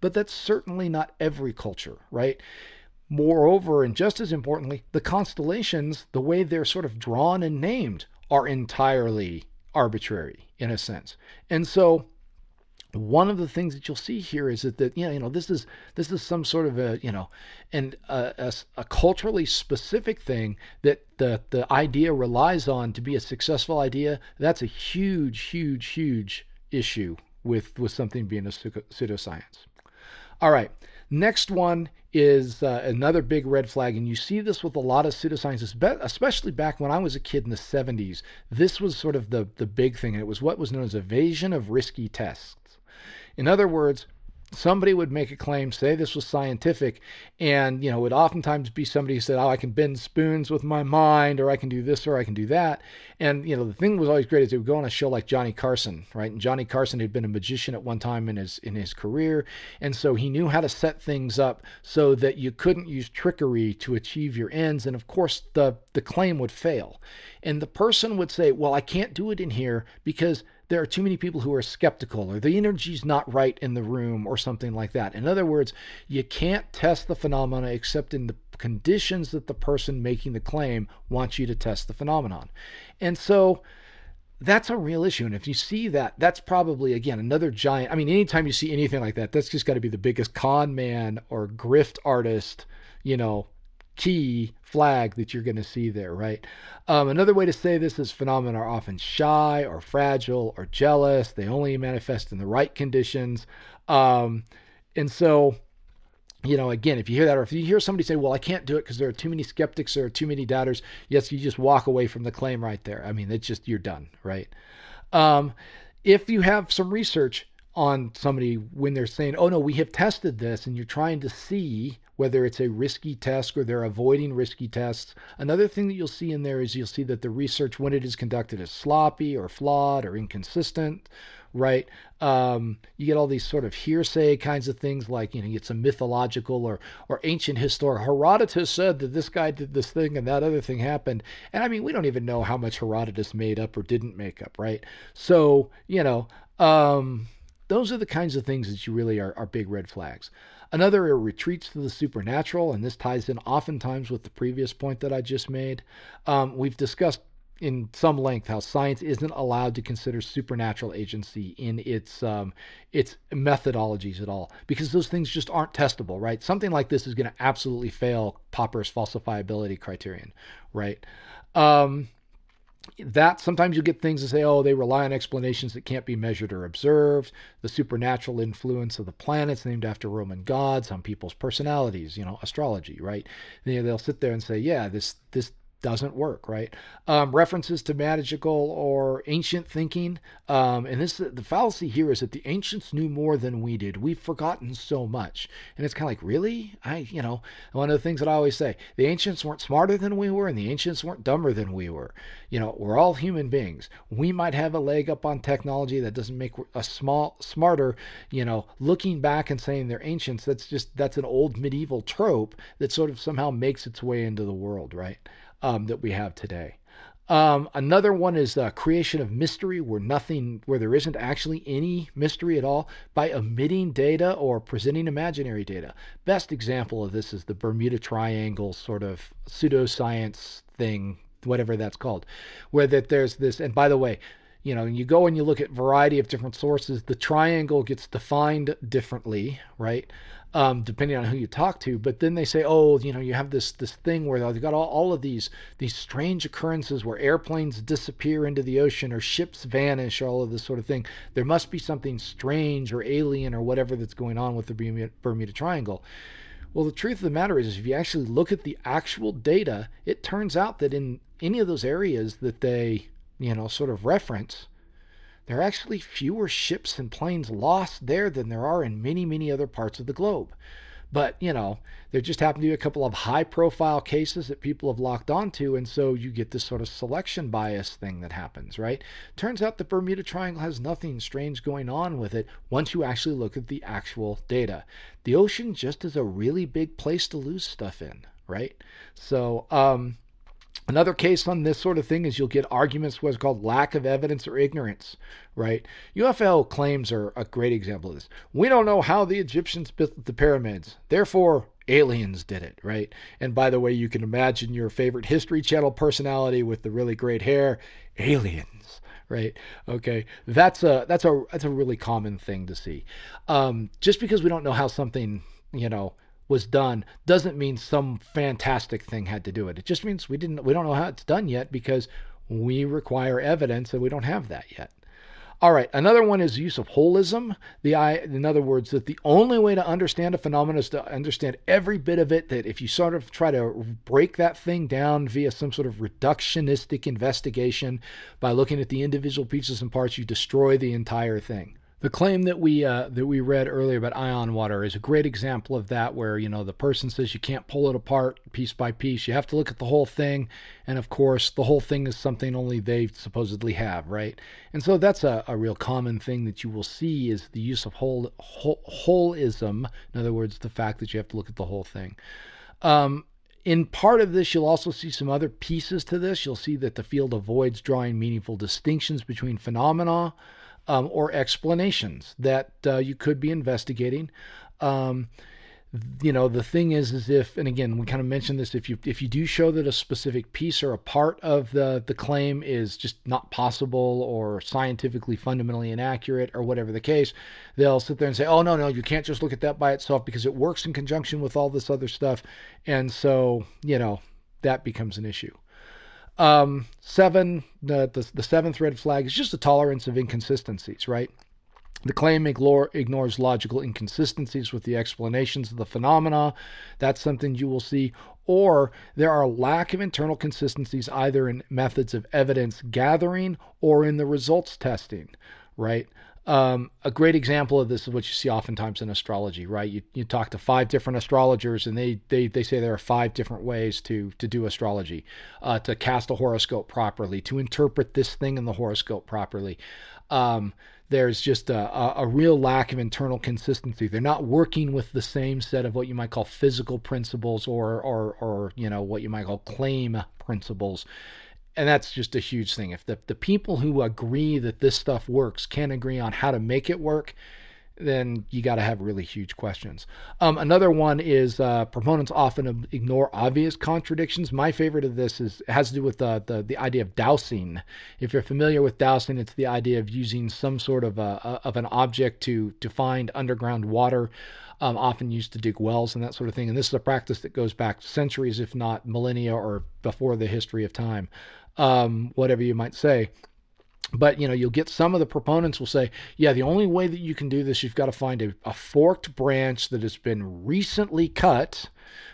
but that's certainly not every culture, right? Moreover, and just as importantly, the constellations, the way they're sort of drawn and named, are entirely arbitrary in a sense, and so one of the things that you'll see here is that, that you know, you know this is this is some sort of a you know and a, a, culturally specific thing that the the idea relies on to be a successful idea. That's a huge huge huge issue with with something being a pseudoscience. All right. Next one is uh, another big red flag and you see this with a lot of pseudosciences especially back when i was a kid in the 70s this was sort of the the big thing and it was what was known as evasion of risky tests in other words, somebody would make a claim, say this was scientific, and you know, would oftentimes be somebody who said, "Oh, I can bend spoons with my mind, or I can do this, or I can do that." And you know, the thing was always great is they would go on a show like Johnny Carson, right? And Johnny Carson had been a magician at one time in his in his career, and so he knew how to set things up so that you couldn't use trickery to achieve your ends, and of course, the the claim would fail, and the person would say, "Well, I can't do it in here because." There are too many people who are skeptical or the energy's not right in the room or something like that. In other words, you can't test the phenomena except in the conditions that the person making the claim wants you to test the phenomenon. And so that's a real issue. And if you see that, that's probably, again, another giant. I mean, anytime you see anything like that, that's just got to be the biggest con man or grift artist, you know, key flag that you're going to see there, right? Um, another way to say this is phenomena are often shy or fragile or jealous. They only manifest in the right conditions. Um, and so, you know, again, if you hear that, or if you hear somebody say, well, I can't do it because there are too many skeptics or too many doubters, yes, you just walk away from the claim right there. I mean, it's just, you're done, right? Um, if you have some research on somebody when they're saying, oh no, we have tested this, and you're trying to see whether it's a risky test or they're avoiding risky tests. Another thing that you'll see in there is you'll see that the research, when it is conducted, is sloppy or flawed or inconsistent, right? Um, you get all these sort of hearsay kinds of things, like you know, it's a mythological or or ancient historic. Herodotus said that this guy did this thing and that other thing happened, and I mean, we don't even know how much Herodotus made up or didn't make up, right? So you know. Um, those are the kinds of things that you really are, are big red flags. Another are retreats to the supernatural, and this ties in oftentimes with the previous point that I just made. Um, we've discussed in some length how science isn't allowed to consider supernatural agency in its um, its methodologies at all because those things just aren't testable, right? Something like this is going to absolutely fail Popper's falsifiability criterion, right? Um, that sometimes you get things that say, oh, they rely on explanations that can't be measured or observed, the supernatural influence of the planets named after Roman gods on people's personalities, you know, astrology, right? They'll sit there and say, yeah, this this doesn't work, right? Um, references to magical or ancient thinking, um, and this the fallacy here is that the ancients knew more than we did. We've forgotten so much, and it's kind of like, really? I, you know, one of the things that I always say: the ancients weren't smarter than we were, and the ancients weren't dumber than we were. You know, we're all human beings. We might have a leg up on technology that doesn't make us small smarter. You know, looking back and saying they're ancients, that's just that's an old medieval trope that sort of somehow makes its way into the world, right? Um, that we have today. Um, another one is uh, creation of mystery, where nothing, where there isn't actually any mystery at all, by omitting data or presenting imaginary data. Best example of this is the Bermuda Triangle sort of pseudoscience thing, whatever that's called, where that there's this. And by the way, you know, you go and you look at variety of different sources. The triangle gets defined differently, right? Um, depending on who you talk to. But then they say, oh, you know, you have this this thing where they've got all, all of these these strange occurrences where airplanes disappear into the ocean or ships vanish, all of this sort of thing. There must be something strange or alien or whatever that's going on with the Bermuda, Bermuda Triangle. Well, the truth of the matter is, is, if you actually look at the actual data, it turns out that in any of those areas that they, you know, sort of reference, there are actually fewer ships and planes lost there than there are in many, many other parts of the globe. But, you know, there just happen to be a couple of high profile cases that people have locked onto, and so you get this sort of selection bias thing that happens, right? Turns out the Bermuda Triangle has nothing strange going on with it once you actually look at the actual data. The ocean just is a really big place to lose stuff in, right? So, um, Another case on this sort of thing is you'll get arguments what's called lack of evidence or ignorance, right? UFO claims are a great example of this. We don't know how the Egyptians built the pyramids, therefore aliens did it, right? And by the way, you can imagine your favorite History Channel personality with the really great hair, aliens, right? Okay, that's a that's a that's a really common thing to see. Um, just because we don't know how something, you know, was done doesn't mean some fantastic thing had to do it. It just means we didn't we don't know how it's done yet because we require evidence and we don't have that yet. All right, another one is use of holism. The in other words, that the only way to understand a phenomenon is to understand every bit of it. That if you sort of try to break that thing down via some sort of reductionistic investigation by looking at the individual pieces and parts, you destroy the entire thing. The claim that we uh, that we read earlier about ion water is a great example of that, where you know the person says you can't pull it apart piece by piece. You have to look at the whole thing, and of course, the whole thing is something only they supposedly have, right? And so that's a, a real common thing that you will see is the use of whole, whole holism. In other words, the fact that you have to look at the whole thing. Um, in part of this, you'll also see some other pieces to this. You'll see that the field avoids drawing meaningful distinctions between phenomena um, or explanations that uh, you could be investigating. Um, you know the thing is is if and again we kind of mentioned this if you if you do show that a specific piece or a part of the the claim is just not possible or scientifically fundamentally inaccurate or whatever the case they'll sit there and say oh no no you can't just look at that by itself because it works in conjunction with all this other stuff and so you know that becomes an issue um, seven, the, the, the seventh red flag is just a tolerance of inconsistencies, right? The claim ignore, ignores logical inconsistencies with the explanations of the phenomena. That's something you will see. Or there are lack of internal consistencies either in methods of evidence gathering or in the results testing, right? Um, a great example of this is what you see oftentimes in astrology, right? You, you talk to five different astrologers, and they, they, they say there are five different ways to, to do astrology, uh, to cast a horoscope properly, to interpret this thing in the horoscope properly. Um, there's just a, a, a, real lack of internal consistency. They're not working with the same set of what you might call physical principles or, or, or you know, what you might call claim principles and that's just a huge thing. If the, the people who agree that this stuff works can't agree on how to make it work, then you got to have really huge questions. Um, another one is uh, proponents often ignore obvious contradictions. My favorite of this is has to do with the, the, the idea of dowsing. If you're familiar with dowsing, it's the idea of using some sort of a, of an object to to find underground water. Um, often used to dig wells and that sort of thing. And this is a practice that goes back centuries, if not millennia, or before the history of time, um, whatever you might say. But you know you'll get some of the proponents will say yeah the only way that you can do this you've got to find a, a, forked branch that has been recently cut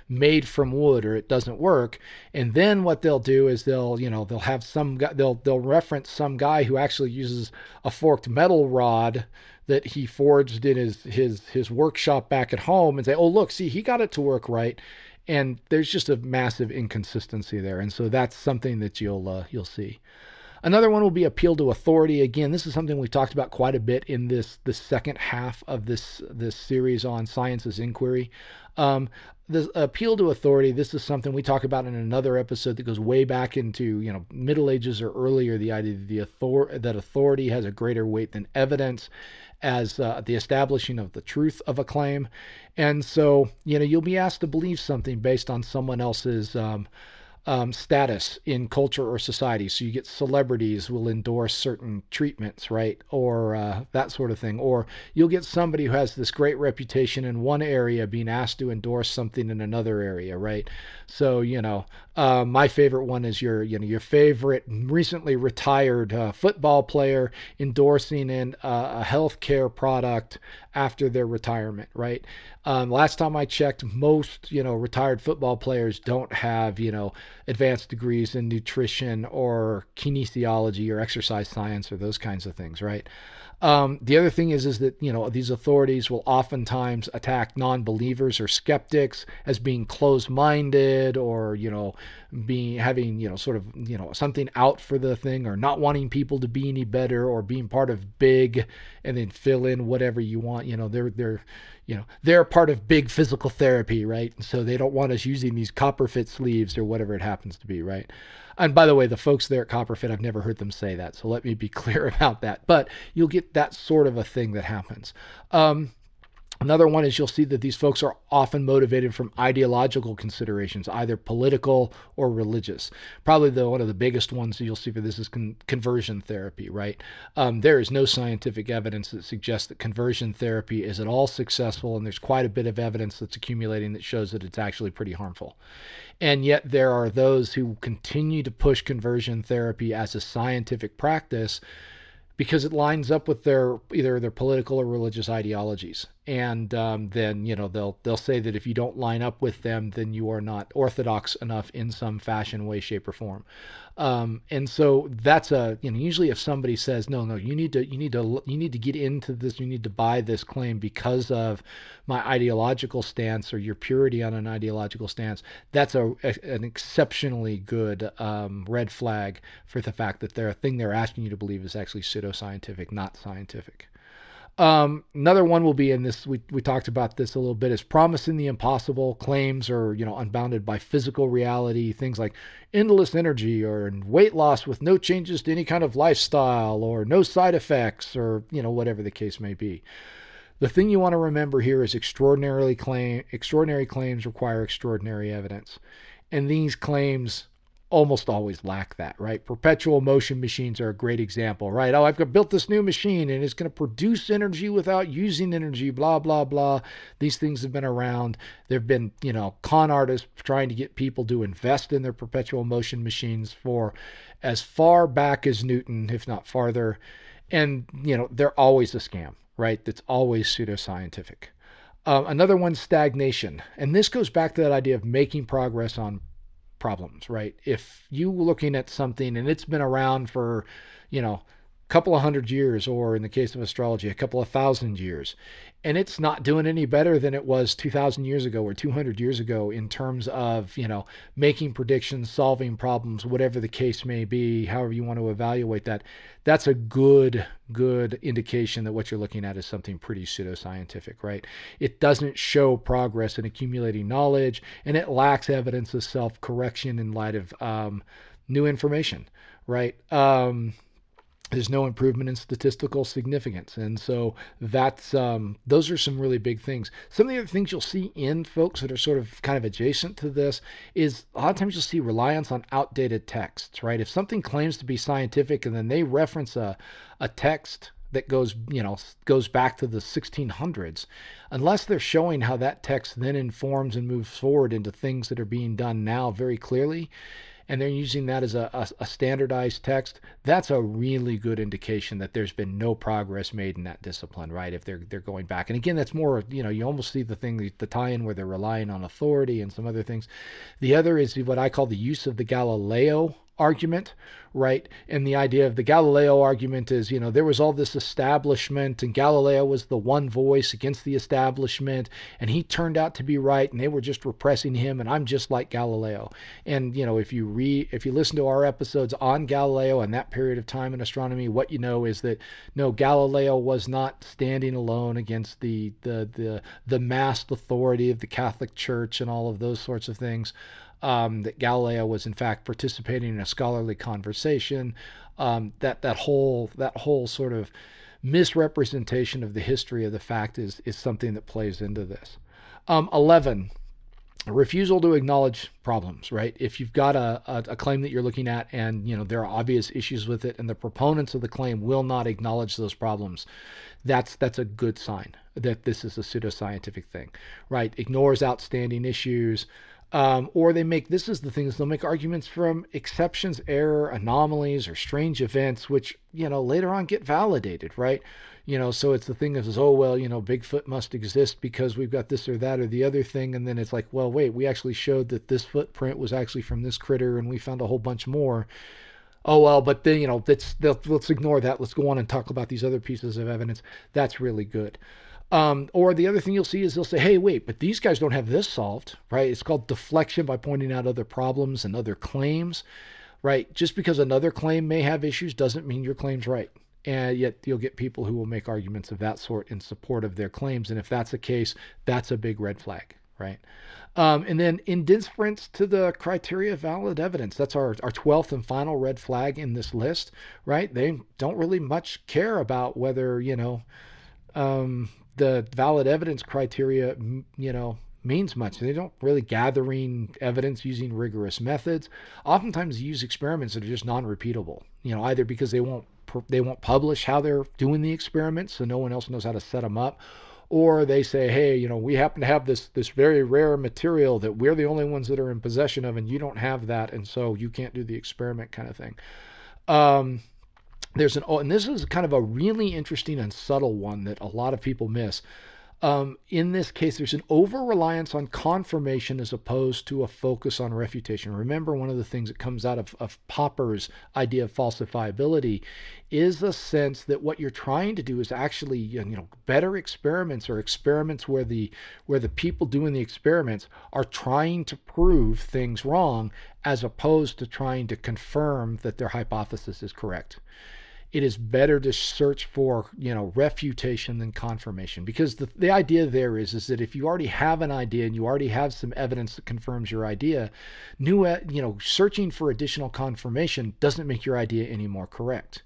made from wood or it doesn't work. And then what they'll do is they'll you know they'll have some guy they'll they'll reference some guy who actually uses a forked metal rod that he forged in his his his workshop back at home and say oh look see he got it to work right and there's just a massive inconsistency there and so that's something that you'll uh, you'll see Another one will be appeal to authority. Again, this is something we talked about quite a bit in this the second half of this this series on Science as Inquiry. Um, the appeal to authority. This is something we talk about in another episode that goes way back into you know Middle Ages or earlier. The idea that the author that authority has a greater weight than evidence as uh, the establishing of the truth of a claim, and so you know you'll be asked to believe something based on someone else's. Um, um, status in culture or society. So you get celebrities will endorse certain treatments, right? Or uh, that sort of thing. Or you'll get somebody who has this great reputation in one area being asked to endorse something in another area, right? So, you know, uh, my favorite one is your, you know, your favorite recently retired uh, football player endorsing an, uh, a healthcare product after their retirement, right? Um, last time I checked, most you know retired football players don't have you know advanced degrees in nutrition or kinesiology or exercise science or those kinds of things, right? Um, the other thing is, is that you know these authorities will oftentimes attack non-believers or skeptics as being closed-minded or you know being having you know sort of you know something out for the thing or not wanting people to be any better or being part of big and then fill in whatever you want. You know they're they're you know they're part of big physical therapy, right? So they don't want us using these copper fit sleeves or whatever it happens to be, right? And by the way, the folks there at Copperfit, I've never heard them say that. So let me be clear about that. But you'll get that sort of a thing that happens. Um, Another one is you'll see that these folks are often motivated from ideological considerations, either political or religious. Probably the one of the biggest ones you'll see for this is con- conversion therapy, right? Um, there is no scientific evidence that suggests that conversion therapy is at all successful, and there's quite a bit of evidence that's accumulating that shows that it's actually pretty harmful. And yet there are those who continue to push conversion therapy as a scientific practice because it lines up with their either their political or religious ideologies and um, then you know they'll they'll say that if you don't line up with them, then you are not orthodox enough in some fashion, way, shape, or form. Um, and so that's a you know usually if somebody says no no you need to you need to you need to get into this you need to buy this claim because of my ideological stance or your purity on an ideological stance that's a, a an exceptionally good um, red flag for the fact that their thing they're asking you to believe is actually pseudoscientific not scientific. Um, another one will be in this. We, we talked about this a little bit. Is promising the impossible. Claims are you know unbounded by physical reality. Things like endless energy or weight loss with no changes to any kind of lifestyle or no side effects or you know whatever the case may be. The thing you want to remember here is extraordinarily claim extraordinary claims require extraordinary evidence, and these claims almost always lack that, right? Perpetual motion machines are a great example, right? Oh, I've built this new machine and it's going to produce energy without using energy, blah, blah, blah. These things have been around. There have been, you know, con artists trying to get people to invest in their perpetual motion machines for as far back as Newton, if not farther. And, you know, they're always a scam, right? That's always pseudoscientific. Uh, another one, stagnation. And this goes back to that idea of making progress on problems, right? If you were looking at something and it's been around for, you know, a couple of hundred years, or in the case of astrology, a couple of thousand years, and it's not doing any better than it was 2,000 years ago or 200 years ago in terms of, you know, making predictions, solving problems, whatever the case may be, however you want to evaluate that, that's a good, good indication that what you're looking at is something pretty pseudoscientific, right? It doesn't show progress in accumulating knowledge, and it lacks evidence of self correction in light of um, new information, right? Um, there's no improvement in statistical significance. And so that's um, those are some really big things. Some of the other things you'll see in folks that are sort of kind of adjacent to this is a lot of times you'll see reliance on outdated texts right? If something claims to be scientific and then they reference a, a text that goes you know goes back to the 1600s unless they're showing how that text then informs and moves forward into things that are being done now very clearly and they're using that as a, a, a, standardized text, that's a really good indication that there's been no progress made in that discipline, right? If they're they're going back, and again, that's more you know you almost see the thing the tie-in where they're relying on authority and some other things. The other is what I call the use of the Galileo argument, right? And the idea of the Galileo argument is, you know, there was all this establishment, and Galileo was the one voice against the establishment, and he turned out to be right, and they were just repressing him, and I'm just like Galileo. And you know, if you read, if you listen to our episodes on Galileo and that period of time in astronomy, what you know is that no, Galileo was not standing alone against the the the the massed authority of the Catholic Church and all of those sorts of things um, that Galileo was in fact participating in a scholarly conversation. Um, that that whole that whole sort of misrepresentation of the history of the fact is is something that plays into this. Um, Eleven. refusal to acknowledge problems right if you've got a, a, a, claim that you're looking at and you know there are obvious issues with it and the proponents of the claim will not acknowledge those problems that's that's a good sign that this is a pseudoscientific thing right ignores outstanding issues um, or they make this is the things they'll make arguments from exceptions, error, anomalies, or strange events, which you know later on get validated, right? You know, so it's the thing of oh well, you know, Bigfoot must exist because we've got this or that or the other thing, and then it's like, well, wait, we actually showed that this footprint was actually from this critter, and we found a whole bunch more. Oh well, but then you know, let's let's ignore that. Let's go on and talk about these other pieces of evidence. That's really good. Um, or the other thing you'll see is they'll say, hey, wait, but these guys don't have this solved, right? It's called deflection by pointing out other problems and other claims, right? Just because another claim may have issues doesn't mean your claim's right. And yet you'll get people who will make arguments of that sort in support of their claims. And if that's the case, that's a big red flag, right? Um, and then indifference to the criteria of valid evidence. That's our, our 12th and final red flag in this list, right? They don't really much care about whether, you know, um, the valid evidence criteria, you know, means much. They don't really gathering evidence using rigorous methods. Oftentimes, use experiments that are just non-repeatable. You know, either because they won't they won't publish how they're doing the experiments, so no one else knows how to set them up, or they say, hey, you know, we happen to have this this very rare material that we're the only ones that are in possession of, and you don't have that, and so you can't do the experiment, kind of thing. Um, there's an and this is kind of a really interesting and subtle one that a lot of people miss. Um, in this case, there's an over reliance on confirmation as opposed to a focus on refutation. Remember, one of the things that comes out of, of Popper's idea of falsifiability is a sense that what you're trying to do is actually, you know, better experiments or experiments where the where the people doing the experiments are trying to prove things wrong, as opposed to trying to confirm that their hypothesis is correct it is better to search for you know refutation than confirmation. Because the, the idea there is is that if you already have an idea and you already have some evidence that confirms your idea new uh, you know searching for additional confirmation doesn't make your idea any more correct.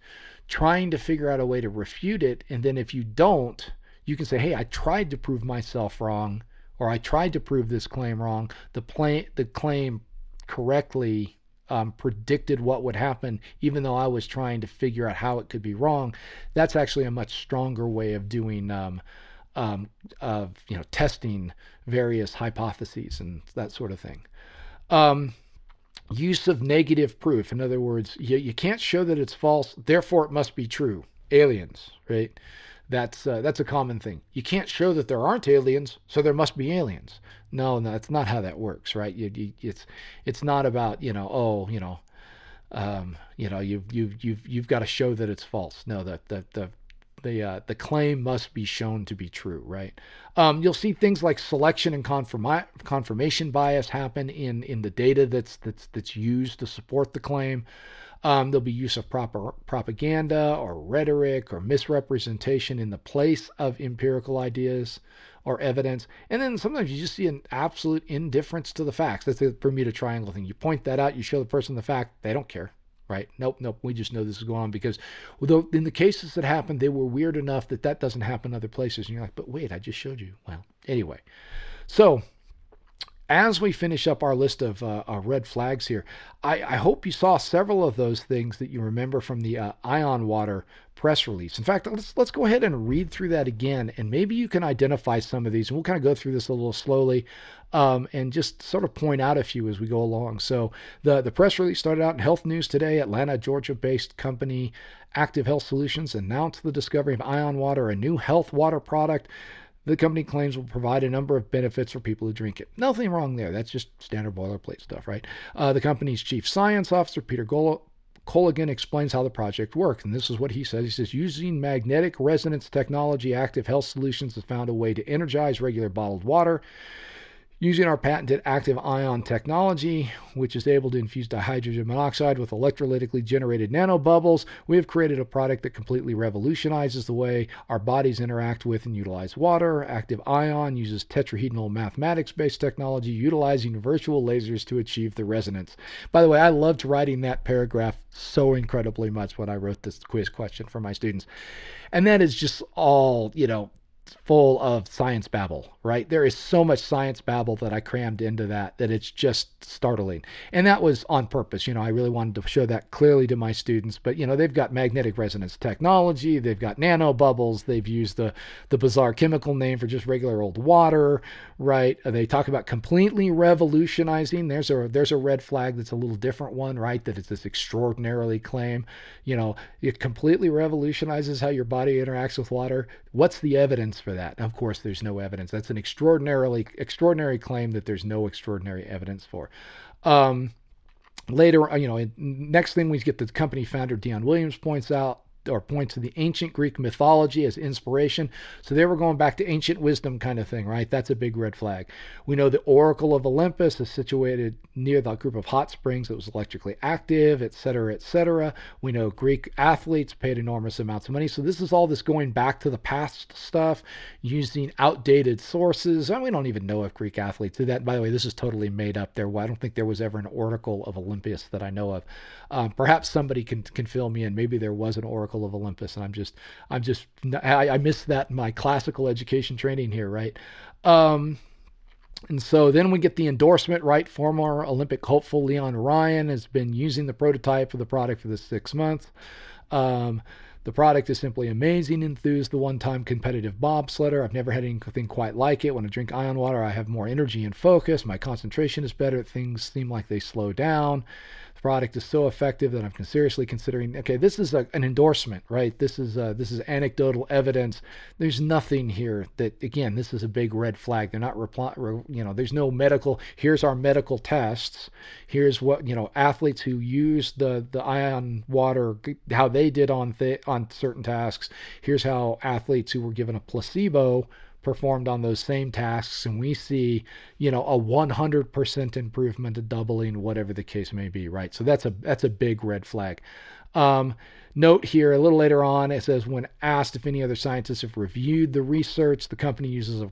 Trying to figure out a way to refute it and then if you don't you can say hey i tried to prove myself wrong or i tried to prove this claim wrong. The, play, the claim correctly um, predicted what would happen, even though I was trying to figure out how it could be wrong. That's actually a much stronger way of doing, um, um, of you know, testing various hypotheses and that sort of thing. Um, use of negative proof. In other words, you, you can't show that it's false, therefore it must be true. Aliens, right? That's uh, that's a common thing. You can't show that there aren't aliens, so there must be aliens. No, no, that's not how that works, right? You, you, it's it's not about you know oh you know um, you know you you you've you've got to show that it's false. No, that the the the uh, the claim must be shown to be true, right? Um, you'll see things like selection and confirma- confirmation bias happen in in the data that's that's that's used to support the claim. Um, there'll be use of proper propaganda or rhetoric or misrepresentation in the place of empirical ideas or evidence. And then sometimes you just see an absolute indifference to the facts. That's the Bermuda Triangle thing. You point that out, you show the person the fact, they don't care, right? Nope, nope. We just know this is going on because although in the cases that happened, they were weird enough that that doesn't happen other places. And you're like, but wait, I just showed you. Well, anyway. So as we finish up our list of uh, uh, red flags here, I, I, hope you saw several of those things that you remember from the uh, water press release. In fact, let's let's go ahead and read through that again, and maybe you can identify some of these. And we'll kind of go through this a little slowly, um, and just sort of point out a few as we go along. So the the press release started out in Health News Today. Atlanta, Georgia-based company Active Health Solutions announced the discovery of Ion Water, a new health water product the company claims will provide a number of benefits for people who drink it. Nothing wrong there. That's just standard boilerplate stuff, right? Uh, the company's chief science officer, Peter Golo, Colligan explains how the project works, and this is what he says. He says, using magnetic resonance technology, Active Health Solutions has found a way to energize regular bottled water Using our patented active ion technology, which is able to infuse dihydrogen monoxide with electrolytically generated nanobubbles, we have created a product that completely revolutionizes the way our bodies interact with and utilize water. Active ion uses tetrahedral mathematics based technology utilizing virtual lasers to achieve the resonance. By the way, I loved writing that paragraph so incredibly much when I wrote this quiz question for my students. And that is just all, you know, full of science babble, right? There is so much science babble that I crammed into that that it's just startling. And that was on purpose. You know, I really wanted to show that clearly to my students. But, you know, they've got magnetic resonance technology, they've got nano bubbles, they've used the, the bizarre chemical name for just regular old water, right? They talk about completely revolutionizing. There's a there's a red flag that's a little different one, right? That it's this extraordinarily claim. You know, it completely revolutionizes how your body interacts with water. What's the evidence for that? Of course, there's no evidence. That's an extraordinarily extraordinary claim that there's no extraordinary evidence for. Um, later, you know, next thing we get the company founder Dion Williams points out or points to the ancient Greek mythology as inspiration. So they were going back to ancient wisdom kind of thing, right? That's a big red flag. We know the Oracle of Olympus is situated near the group of hot springs that was electrically active, et cetera, et cetera. We know Greek athletes paid enormous amounts of money. So this is all this going back to the past stuff, using outdated sources. And we don't even know if Greek athletes did that. By the way, this is totally made up there. I don't think there was ever an Oracle of Olympus that I know of. Um, perhaps somebody can can fill me in. Maybe there was an Oracle of Olympus, and I'm just I'm just I, I missed that in my classical education training here, right? Um, and so then we get the endorsement, right? Former Olympic hopeful Leon Ryan has been using the prototype for the product for the six months. Um, the product is simply amazing, enthused the one time competitive bobsledder. I've never had anything quite like it. When I drink ion water, I have more energy and focus. My concentration is better. Things seem like they slow down product is so effective that I'm seriously considering. Okay, this is a, an endorsement, right? This is uh, this is anecdotal evidence. There's nothing here that again, This is a big red flag. They're not reply. You know, there's no medical. Here's our medical tests. Here's what you know. Athletes who use the the ion water, how they did on th- on certain tasks. Here's how athletes who were given a placebo performed on those same tasks and we see you know a 100% improvement a doubling whatever the case may be right? So that's a that's a big red flag. Um, note here a little later on it says when asked if any other scientists have reviewed the research the company uses a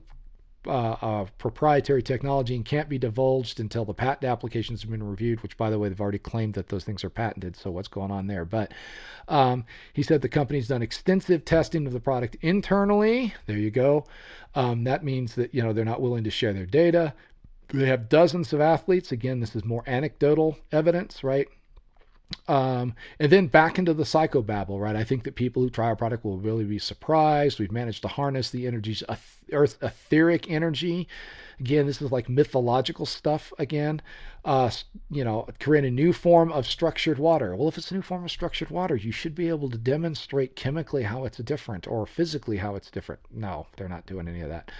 uh, uh, proprietary technology and can't be divulged until the patent applications have been reviewed, which, by the way, they've already claimed that those things are patented. So, what's going on there? But um, he said the company's done extensive testing of the product internally. There you go. Um, that means that, you know, they're not willing to share their data. They have dozens of athletes. Again, this is more anecdotal evidence, right? Um, and then back into the psychobabble, right? I think that people who try our product will really be surprised. We've managed to harness the energies, earth etheric energy. Again, this is like mythological stuff again uh, you know, create a new form of structured water. Well, if it's a new form of structured water, you should be able to demonstrate chemically how it's different or physically how it's different. No, they're not doing any of that.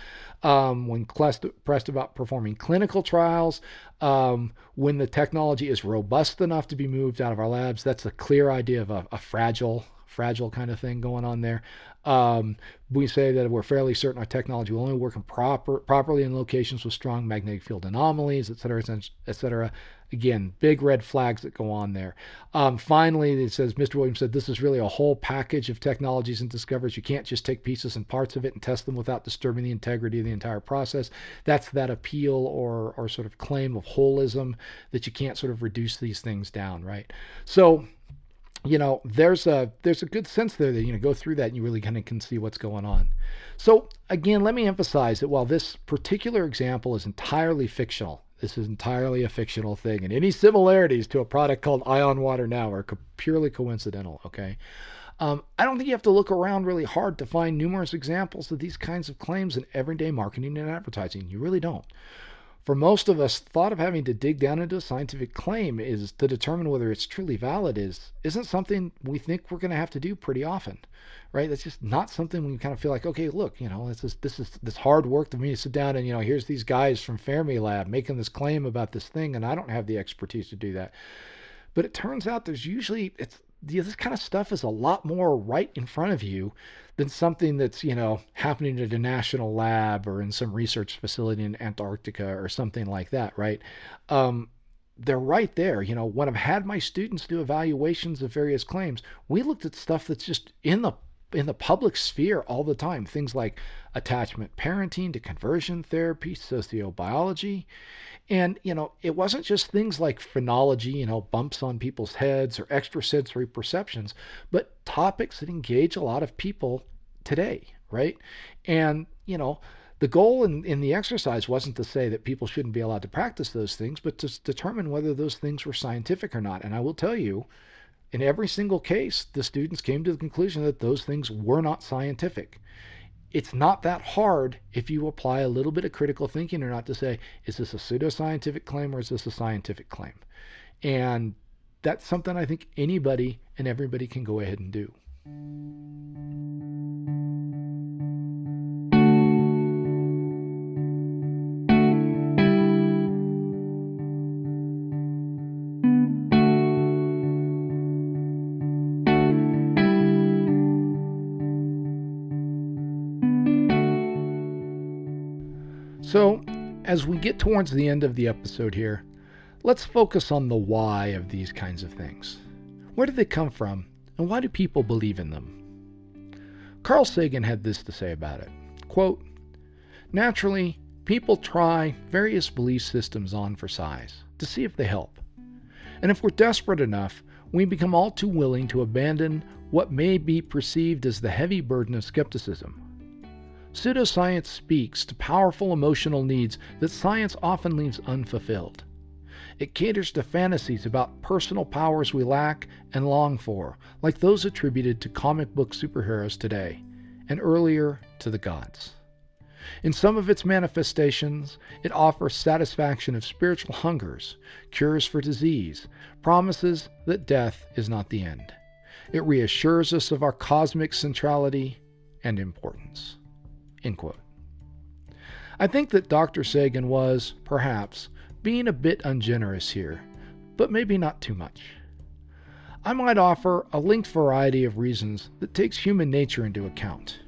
Um, when pressed about performing clinical trials, um, when the technology is robust enough to be moved out of our labs, that's a clear idea of a, a fragile fragile kind of thing going on there. Um, we say that we're fairly certain our technology will only work in proper, properly in locations with strong magnetic field anomalies, et cetera, et cetera. Again, big red flags that go on there. Um, finally, it says Mr. Williams said this is really a whole package of technologies and discoveries. You can't just take pieces and parts of it and test them without disturbing the integrity of the entire process. That's that appeal or or sort of claim of holism that you can't sort of reduce these things down, right? So you know, there's a there's a good sense there that you know go through that and you really kind of can see what's going on. So again, let me emphasize that while this particular example is entirely fictional, this is entirely a fictional thing, and any similarities to a product called Ion Water Now are co- purely coincidental. Okay. Um, I don't think you have to look around really hard to find numerous examples of these kinds of claims in everyday marketing and advertising. You really don't. For most of us, thought of having to dig down into a scientific claim is to determine whether it's truly valid is isn't something we think we're going to have to do pretty often, right? That's just not something we kind of feel like, okay, look, you know, this is this is this hard work to me to sit down and you know, here's these guys from Fermi Lab making this claim about this thing, and I don't have the expertise to do that. But it turns out there's usually it's this kind of stuff is a lot more right in front of you than something that's you know happening at a national lab or in some research facility in Antarctica or something like that, right? Um, they're right there. You know, when I've had my students do evaluations of various claims, we looked at stuff that's just in the in the public sphere all the time. Things like attachment parenting to conversion therapy, sociobiology. And, you know, it wasn't just things like phrenology, you know, bumps on people's heads or extrasensory perceptions, but topics that engage a lot of people today, right? And, you know, the goal in, in the exercise wasn't to say that people shouldn't be allowed to practice those things, but to determine whether those things were scientific or not. And I will tell you, in every single case, the students came to the conclusion that those things were not scientific. It's not that hard if you apply a little bit of critical thinking or not to say, is this a pseudoscientific claim or is this a scientific claim? And that's something I think anybody and everybody can go ahead and do. So, as we get towards the end of the episode here, let's focus on the why of these kinds of things. Where do they come from, and why do people believe in them? Carl Sagan had this to say about it quote, Naturally, people try various belief systems on for size to see if they help. And if we're desperate enough, we become all too willing to abandon what may be perceived as the heavy burden of skepticism Pseudoscience speaks to powerful emotional needs that science often leaves unfulfilled. It caters to fantasies about personal powers we lack and long for, like those attributed to comic book superheroes today, and earlier to the gods. In some of its manifestations, it offers satisfaction of spiritual hungers, cures for disease, promises that death is not the end. It reassures us of our cosmic centrality and importance. End quote. I think that Dr. Sagan was, perhaps, being a bit ungenerous here, but maybe not too much. I might offer a linked variety of reasons that takes human nature into account,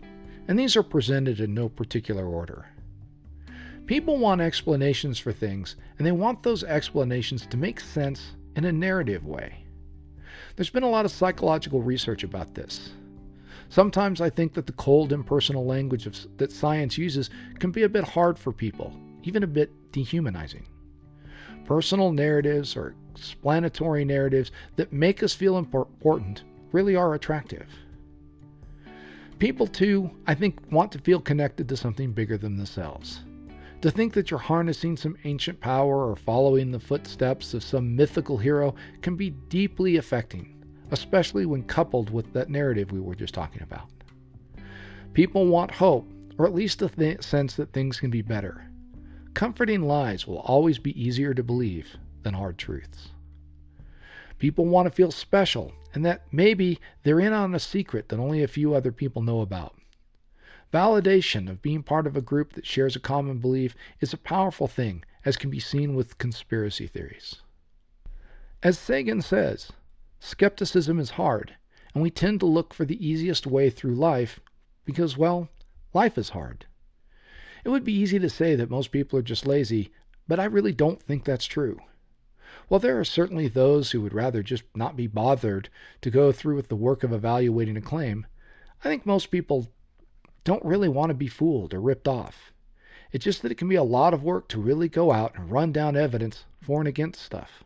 and these are presented in no particular order. People want explanations for things, and they want those explanations to make sense in a narrative way. There's been a lot of psychological research about this. Sometimes I think that the cold, impersonal language of, that science uses can be a bit hard for people, even a bit dehumanizing. Personal narratives or explanatory narratives that make us feel important really are attractive. People, too, I think, want to feel connected to something bigger than themselves. To think that you're harnessing some ancient power or following the footsteps of some mythical hero can be deeply affecting especially when coupled with that narrative we were just talking about. People want hope, or at least a th- sense that things can be better. Comforting lies will always be easier to believe than hard truths. People want to feel special and that maybe they're in on a secret that only a few other people know about. Validation of being part of a group that shares a common belief is a powerful thing, as can be seen with conspiracy theories. As Sagan says, Skepticism is hard, and we tend to look for the easiest way through life because, well, life is hard. It would be easy to say that most people are just lazy, but I really don't think that's true. While there are certainly those who would rather just not be bothered to go through with the work of evaluating a claim, I think most people don't really want to be fooled or ripped off. It's just that it can be a lot of work to really go out and run down evidence for and against stuff.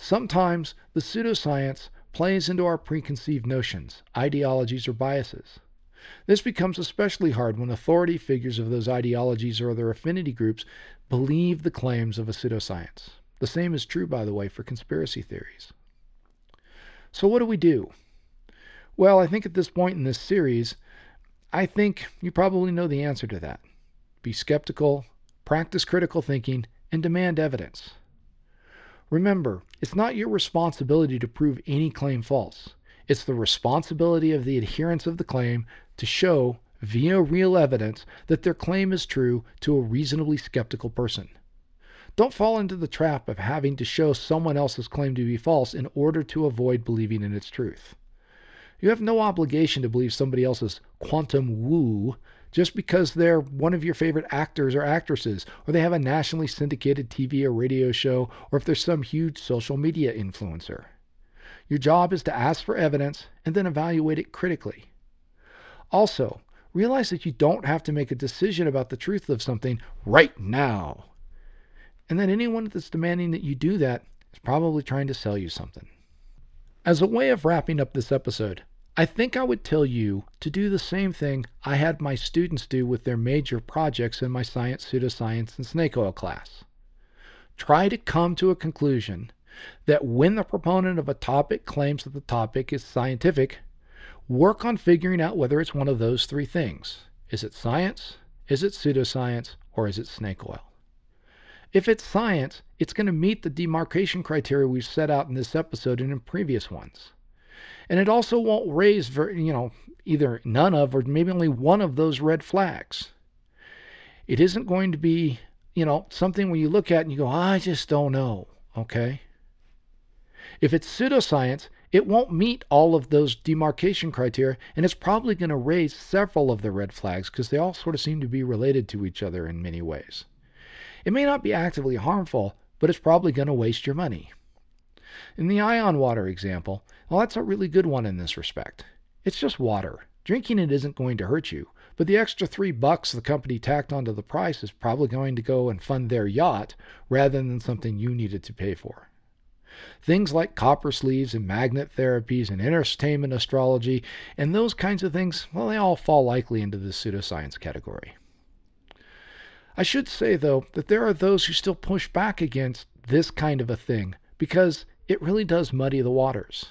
Sometimes the pseudoscience plays into our preconceived notions, ideologies, or biases. This becomes especially hard when authority figures of those ideologies or their affinity groups believe the claims of a pseudoscience. The same is true, by the way, for conspiracy theories. So, what do we do? Well, I think at this point in this series, I think you probably know the answer to that. Be skeptical, practice critical thinking, and demand evidence. Remember, it's not your responsibility to prove any claim false. It's the responsibility of the adherents of the claim to show, via real evidence, that their claim is true to a reasonably skeptical person. Don't fall into the trap of having to show someone else's claim to be false in order to avoid believing in its truth. You have no obligation to believe somebody else's quantum woo just because they're one of your favorite actors or actresses, or they have a nationally syndicated TV or radio show, or if they're some huge social media influencer. Your job is to ask for evidence and then evaluate it critically. Also, realize that you don't have to make a decision about the truth of something right now. And that anyone that's demanding that you do that is probably trying to sell you something. As a way of wrapping up this episode, I think I would tell you to do the same thing I had my students do with their major projects in my science, pseudoscience, and snake oil class. Try to come to a conclusion that when the proponent of a topic claims that the topic is scientific, Work on figuring out whether it's one of those three things. Is it science? Is it pseudoscience? Or is it snake oil? If it's science, it's going to meet the demarcation criteria we've set out in this episode and in previous ones. And it also won't raise, you know, either none of or maybe only one of those red flags. It isn't going to be, you know, something where you look at and you go, I just don't know. Okay. If it's pseudoscience, it won't meet all of those demarcation criteria, and it's probably going to raise several of the red flags because they all sort of seem to be related to each other in many ways. It may not be actively harmful, but it's probably going to waste your money. In the ion water example, well, that's a really good one in this respect. It's just water. Drinking it isn't going to hurt you, but the extra three bucks the company tacked onto the price is probably going to go and fund their yacht rather than something you needed to pay for. Things like copper sleeves and magnet therapies and entertainment astrology and those kinds of things, well, they all fall likely into the pseudoscience category. I should say, though, that there are those who still push back against this kind of a thing because it really does muddy the waters.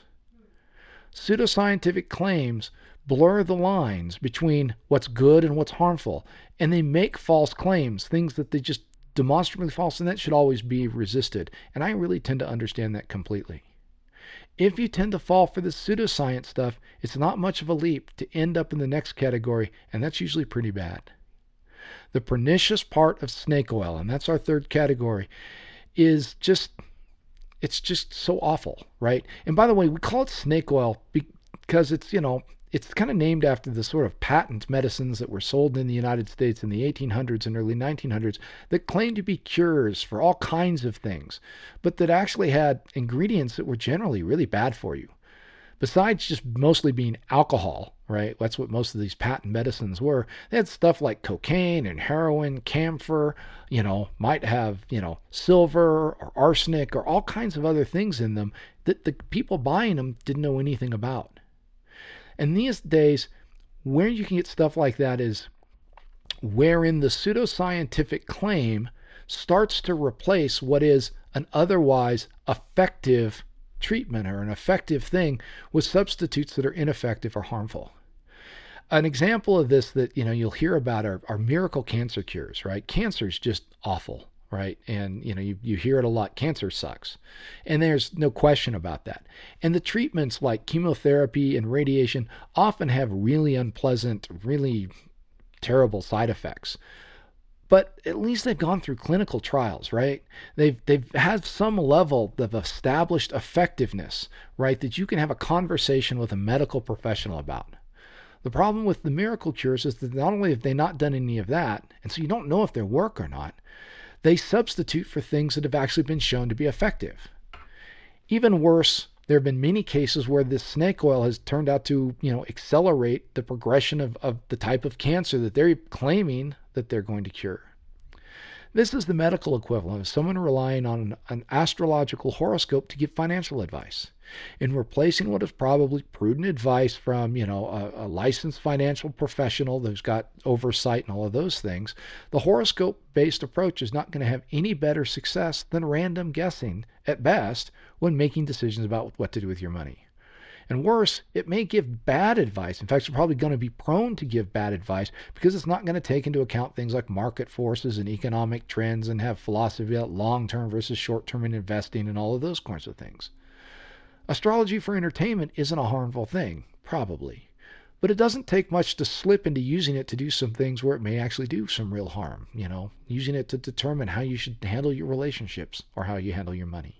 Pseudoscientific claims blur the lines between what's good and what's harmful, and they make false claims, things that they just demonstrably false, and that should always be resisted. And I really tend to understand that completely. If you tend to fall for the pseudoscience stuff, it's not much of a leap to end up in the next category, and that's usually pretty bad. The pernicious part of snake oil, and that's our third category, is just it's just so awful, right? And by the way, we call it snake oil because it's, you know, it's kind of named after the sort of patent medicines that were sold in the United States in the 1800s and early 1900s that claimed to be cures for all kinds of things, but that actually had ingredients that were generally really bad for you. Besides just mostly being alcohol, right? That's what most of these patent medicines were. They had stuff like cocaine and heroin, camphor, you know, might have, you know, silver or arsenic or all kinds of other things in them that the people buying them didn't know anything about. And these days, where you can get stuff like that is wherein the pseudoscientific claim starts to replace what is an otherwise effective treatment or an effective thing with substitutes that are ineffective or harmful. An example of this that you know you'll hear about are, are miracle cancer cures, right? Cancer is just awful right? And you know, you, you hear it a lot. Cancer sucks. And there's no question about that. And the treatments like chemotherapy and radiation often have really unpleasant, really terrible side effects. But at least they've gone through clinical trials, right? They've they've had some level of established effectiveness, right? That you can have a conversation with a medical professional about. The problem with the miracle cures is that not only have they not done any of that, and so you don't know if they work or not, they substitute for things that have actually been shown to be effective. Even worse, there have been many cases where this snake oil has turned out to, you know, accelerate the progression of, of the type of cancer that they're claiming that they're going to cure. This is the medical equivalent of someone relying on an astrological horoscope to give financial advice. In replacing what is probably prudent advice from, you know, a, a licensed financial professional that's got oversight and all of those things, the horoscope based approach is not going to have any better success than random guessing at best when making decisions about what to do with your money. And worse, it may give bad advice. In fact, it's probably going to be prone to give bad advice because it's not going to take into account things like market forces and economic trends and have philosophy about long term versus short term in investing and all of those kinds of things. Astrology for entertainment isn't a harmful thing, probably. But it doesn't take much to slip into using it to do some things where it may actually do some real harm, you know, using it to determine how you should handle your relationships or how you handle your money.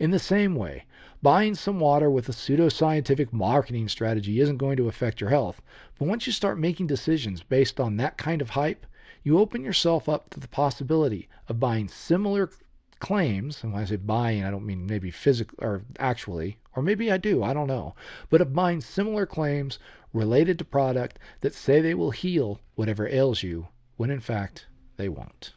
In the same way, buying some water with a pseudoscientific marketing strategy isn't going to affect your health, but once you start making decisions based on that kind of hype, you open yourself up to the possibility of buying similar claims, and when I say buying, I don't mean maybe physically or actually, or maybe I do, I don't know, but of buying similar claims related to product that say they will heal whatever ails you, when in fact they won't.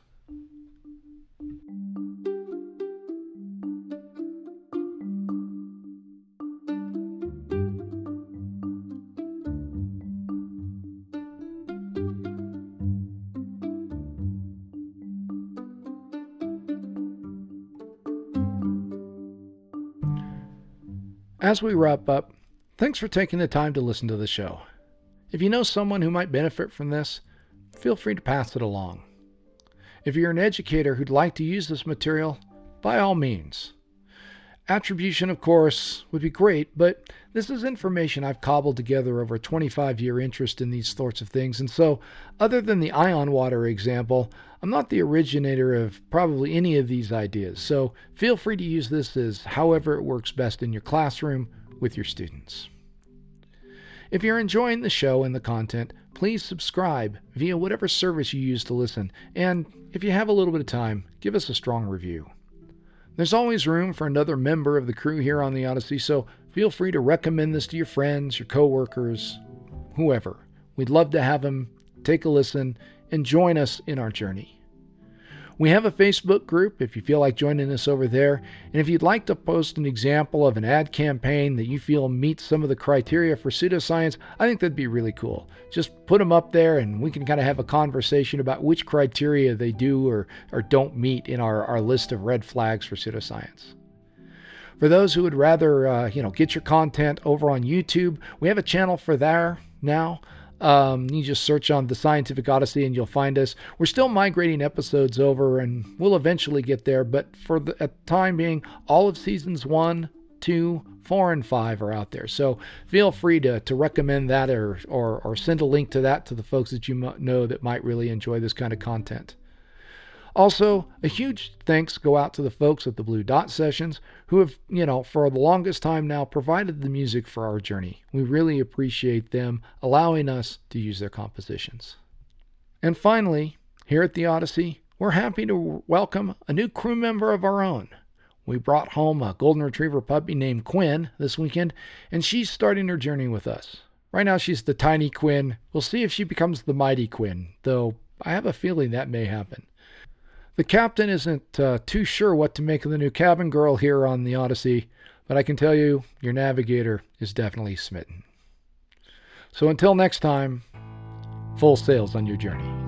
As we wrap up, thanks for taking the time to listen to the show. If you know someone who might benefit from this, feel free to pass it along. If you're an educator who'd like to use this material, by all means. Attribution, of course, would be great, but this is information I've cobbled together over a 25 year interest in these sorts of things, and so, other than the ion water example, I'm not the originator of probably any of these ideas, so feel free to use this as however it works best in your classroom with your students. If you're enjoying the show and the content, please subscribe via whatever service you use to listen, and if you have a little bit of time, give us a strong review. There's always room for another member of the crew here on the Odyssey, so feel free to recommend this to your friends, your coworkers, whoever. We'd love to have them take a listen and join us in our journey. We have a Facebook group if you feel like joining us over there. And if you'd like to post an example of an ad campaign that you feel meets some of the criteria for pseudoscience, I think that'd be really cool. Just put them up there and we can kind of have a conversation about which criteria they do or, or don't meet in our, our list of red flags for pseudoscience. For those who would rather, uh, you know, get your content over on YouTube, we have a channel for there now. Um, you just search on the Scientific Odyssey and you'll find us. We're still migrating episodes over and we'll eventually get there, but for the at time being, all of seasons one, two, four, and five are out there. So feel free to, to recommend that or, or, or send a link to that to the folks that you know that might really enjoy this kind of content. Also, a huge thanks go out to the folks at the Blue Dot Sessions who have, you know, for the longest time now provided the music for our journey. We really appreciate them allowing us to use their compositions. And finally, here at the Odyssey, we're happy to welcome a new crew member of our own. We brought home a golden retriever puppy named Quinn this weekend, and she's starting her journey with us. Right now, she's the tiny Quinn. We'll see if she becomes the mighty Quinn, though I have a feeling that may happen. The captain isn't uh, too sure what to make of the new cabin girl here on the Odyssey, but I can tell you, your navigator is definitely smitten. So until next time, full sails on your journey.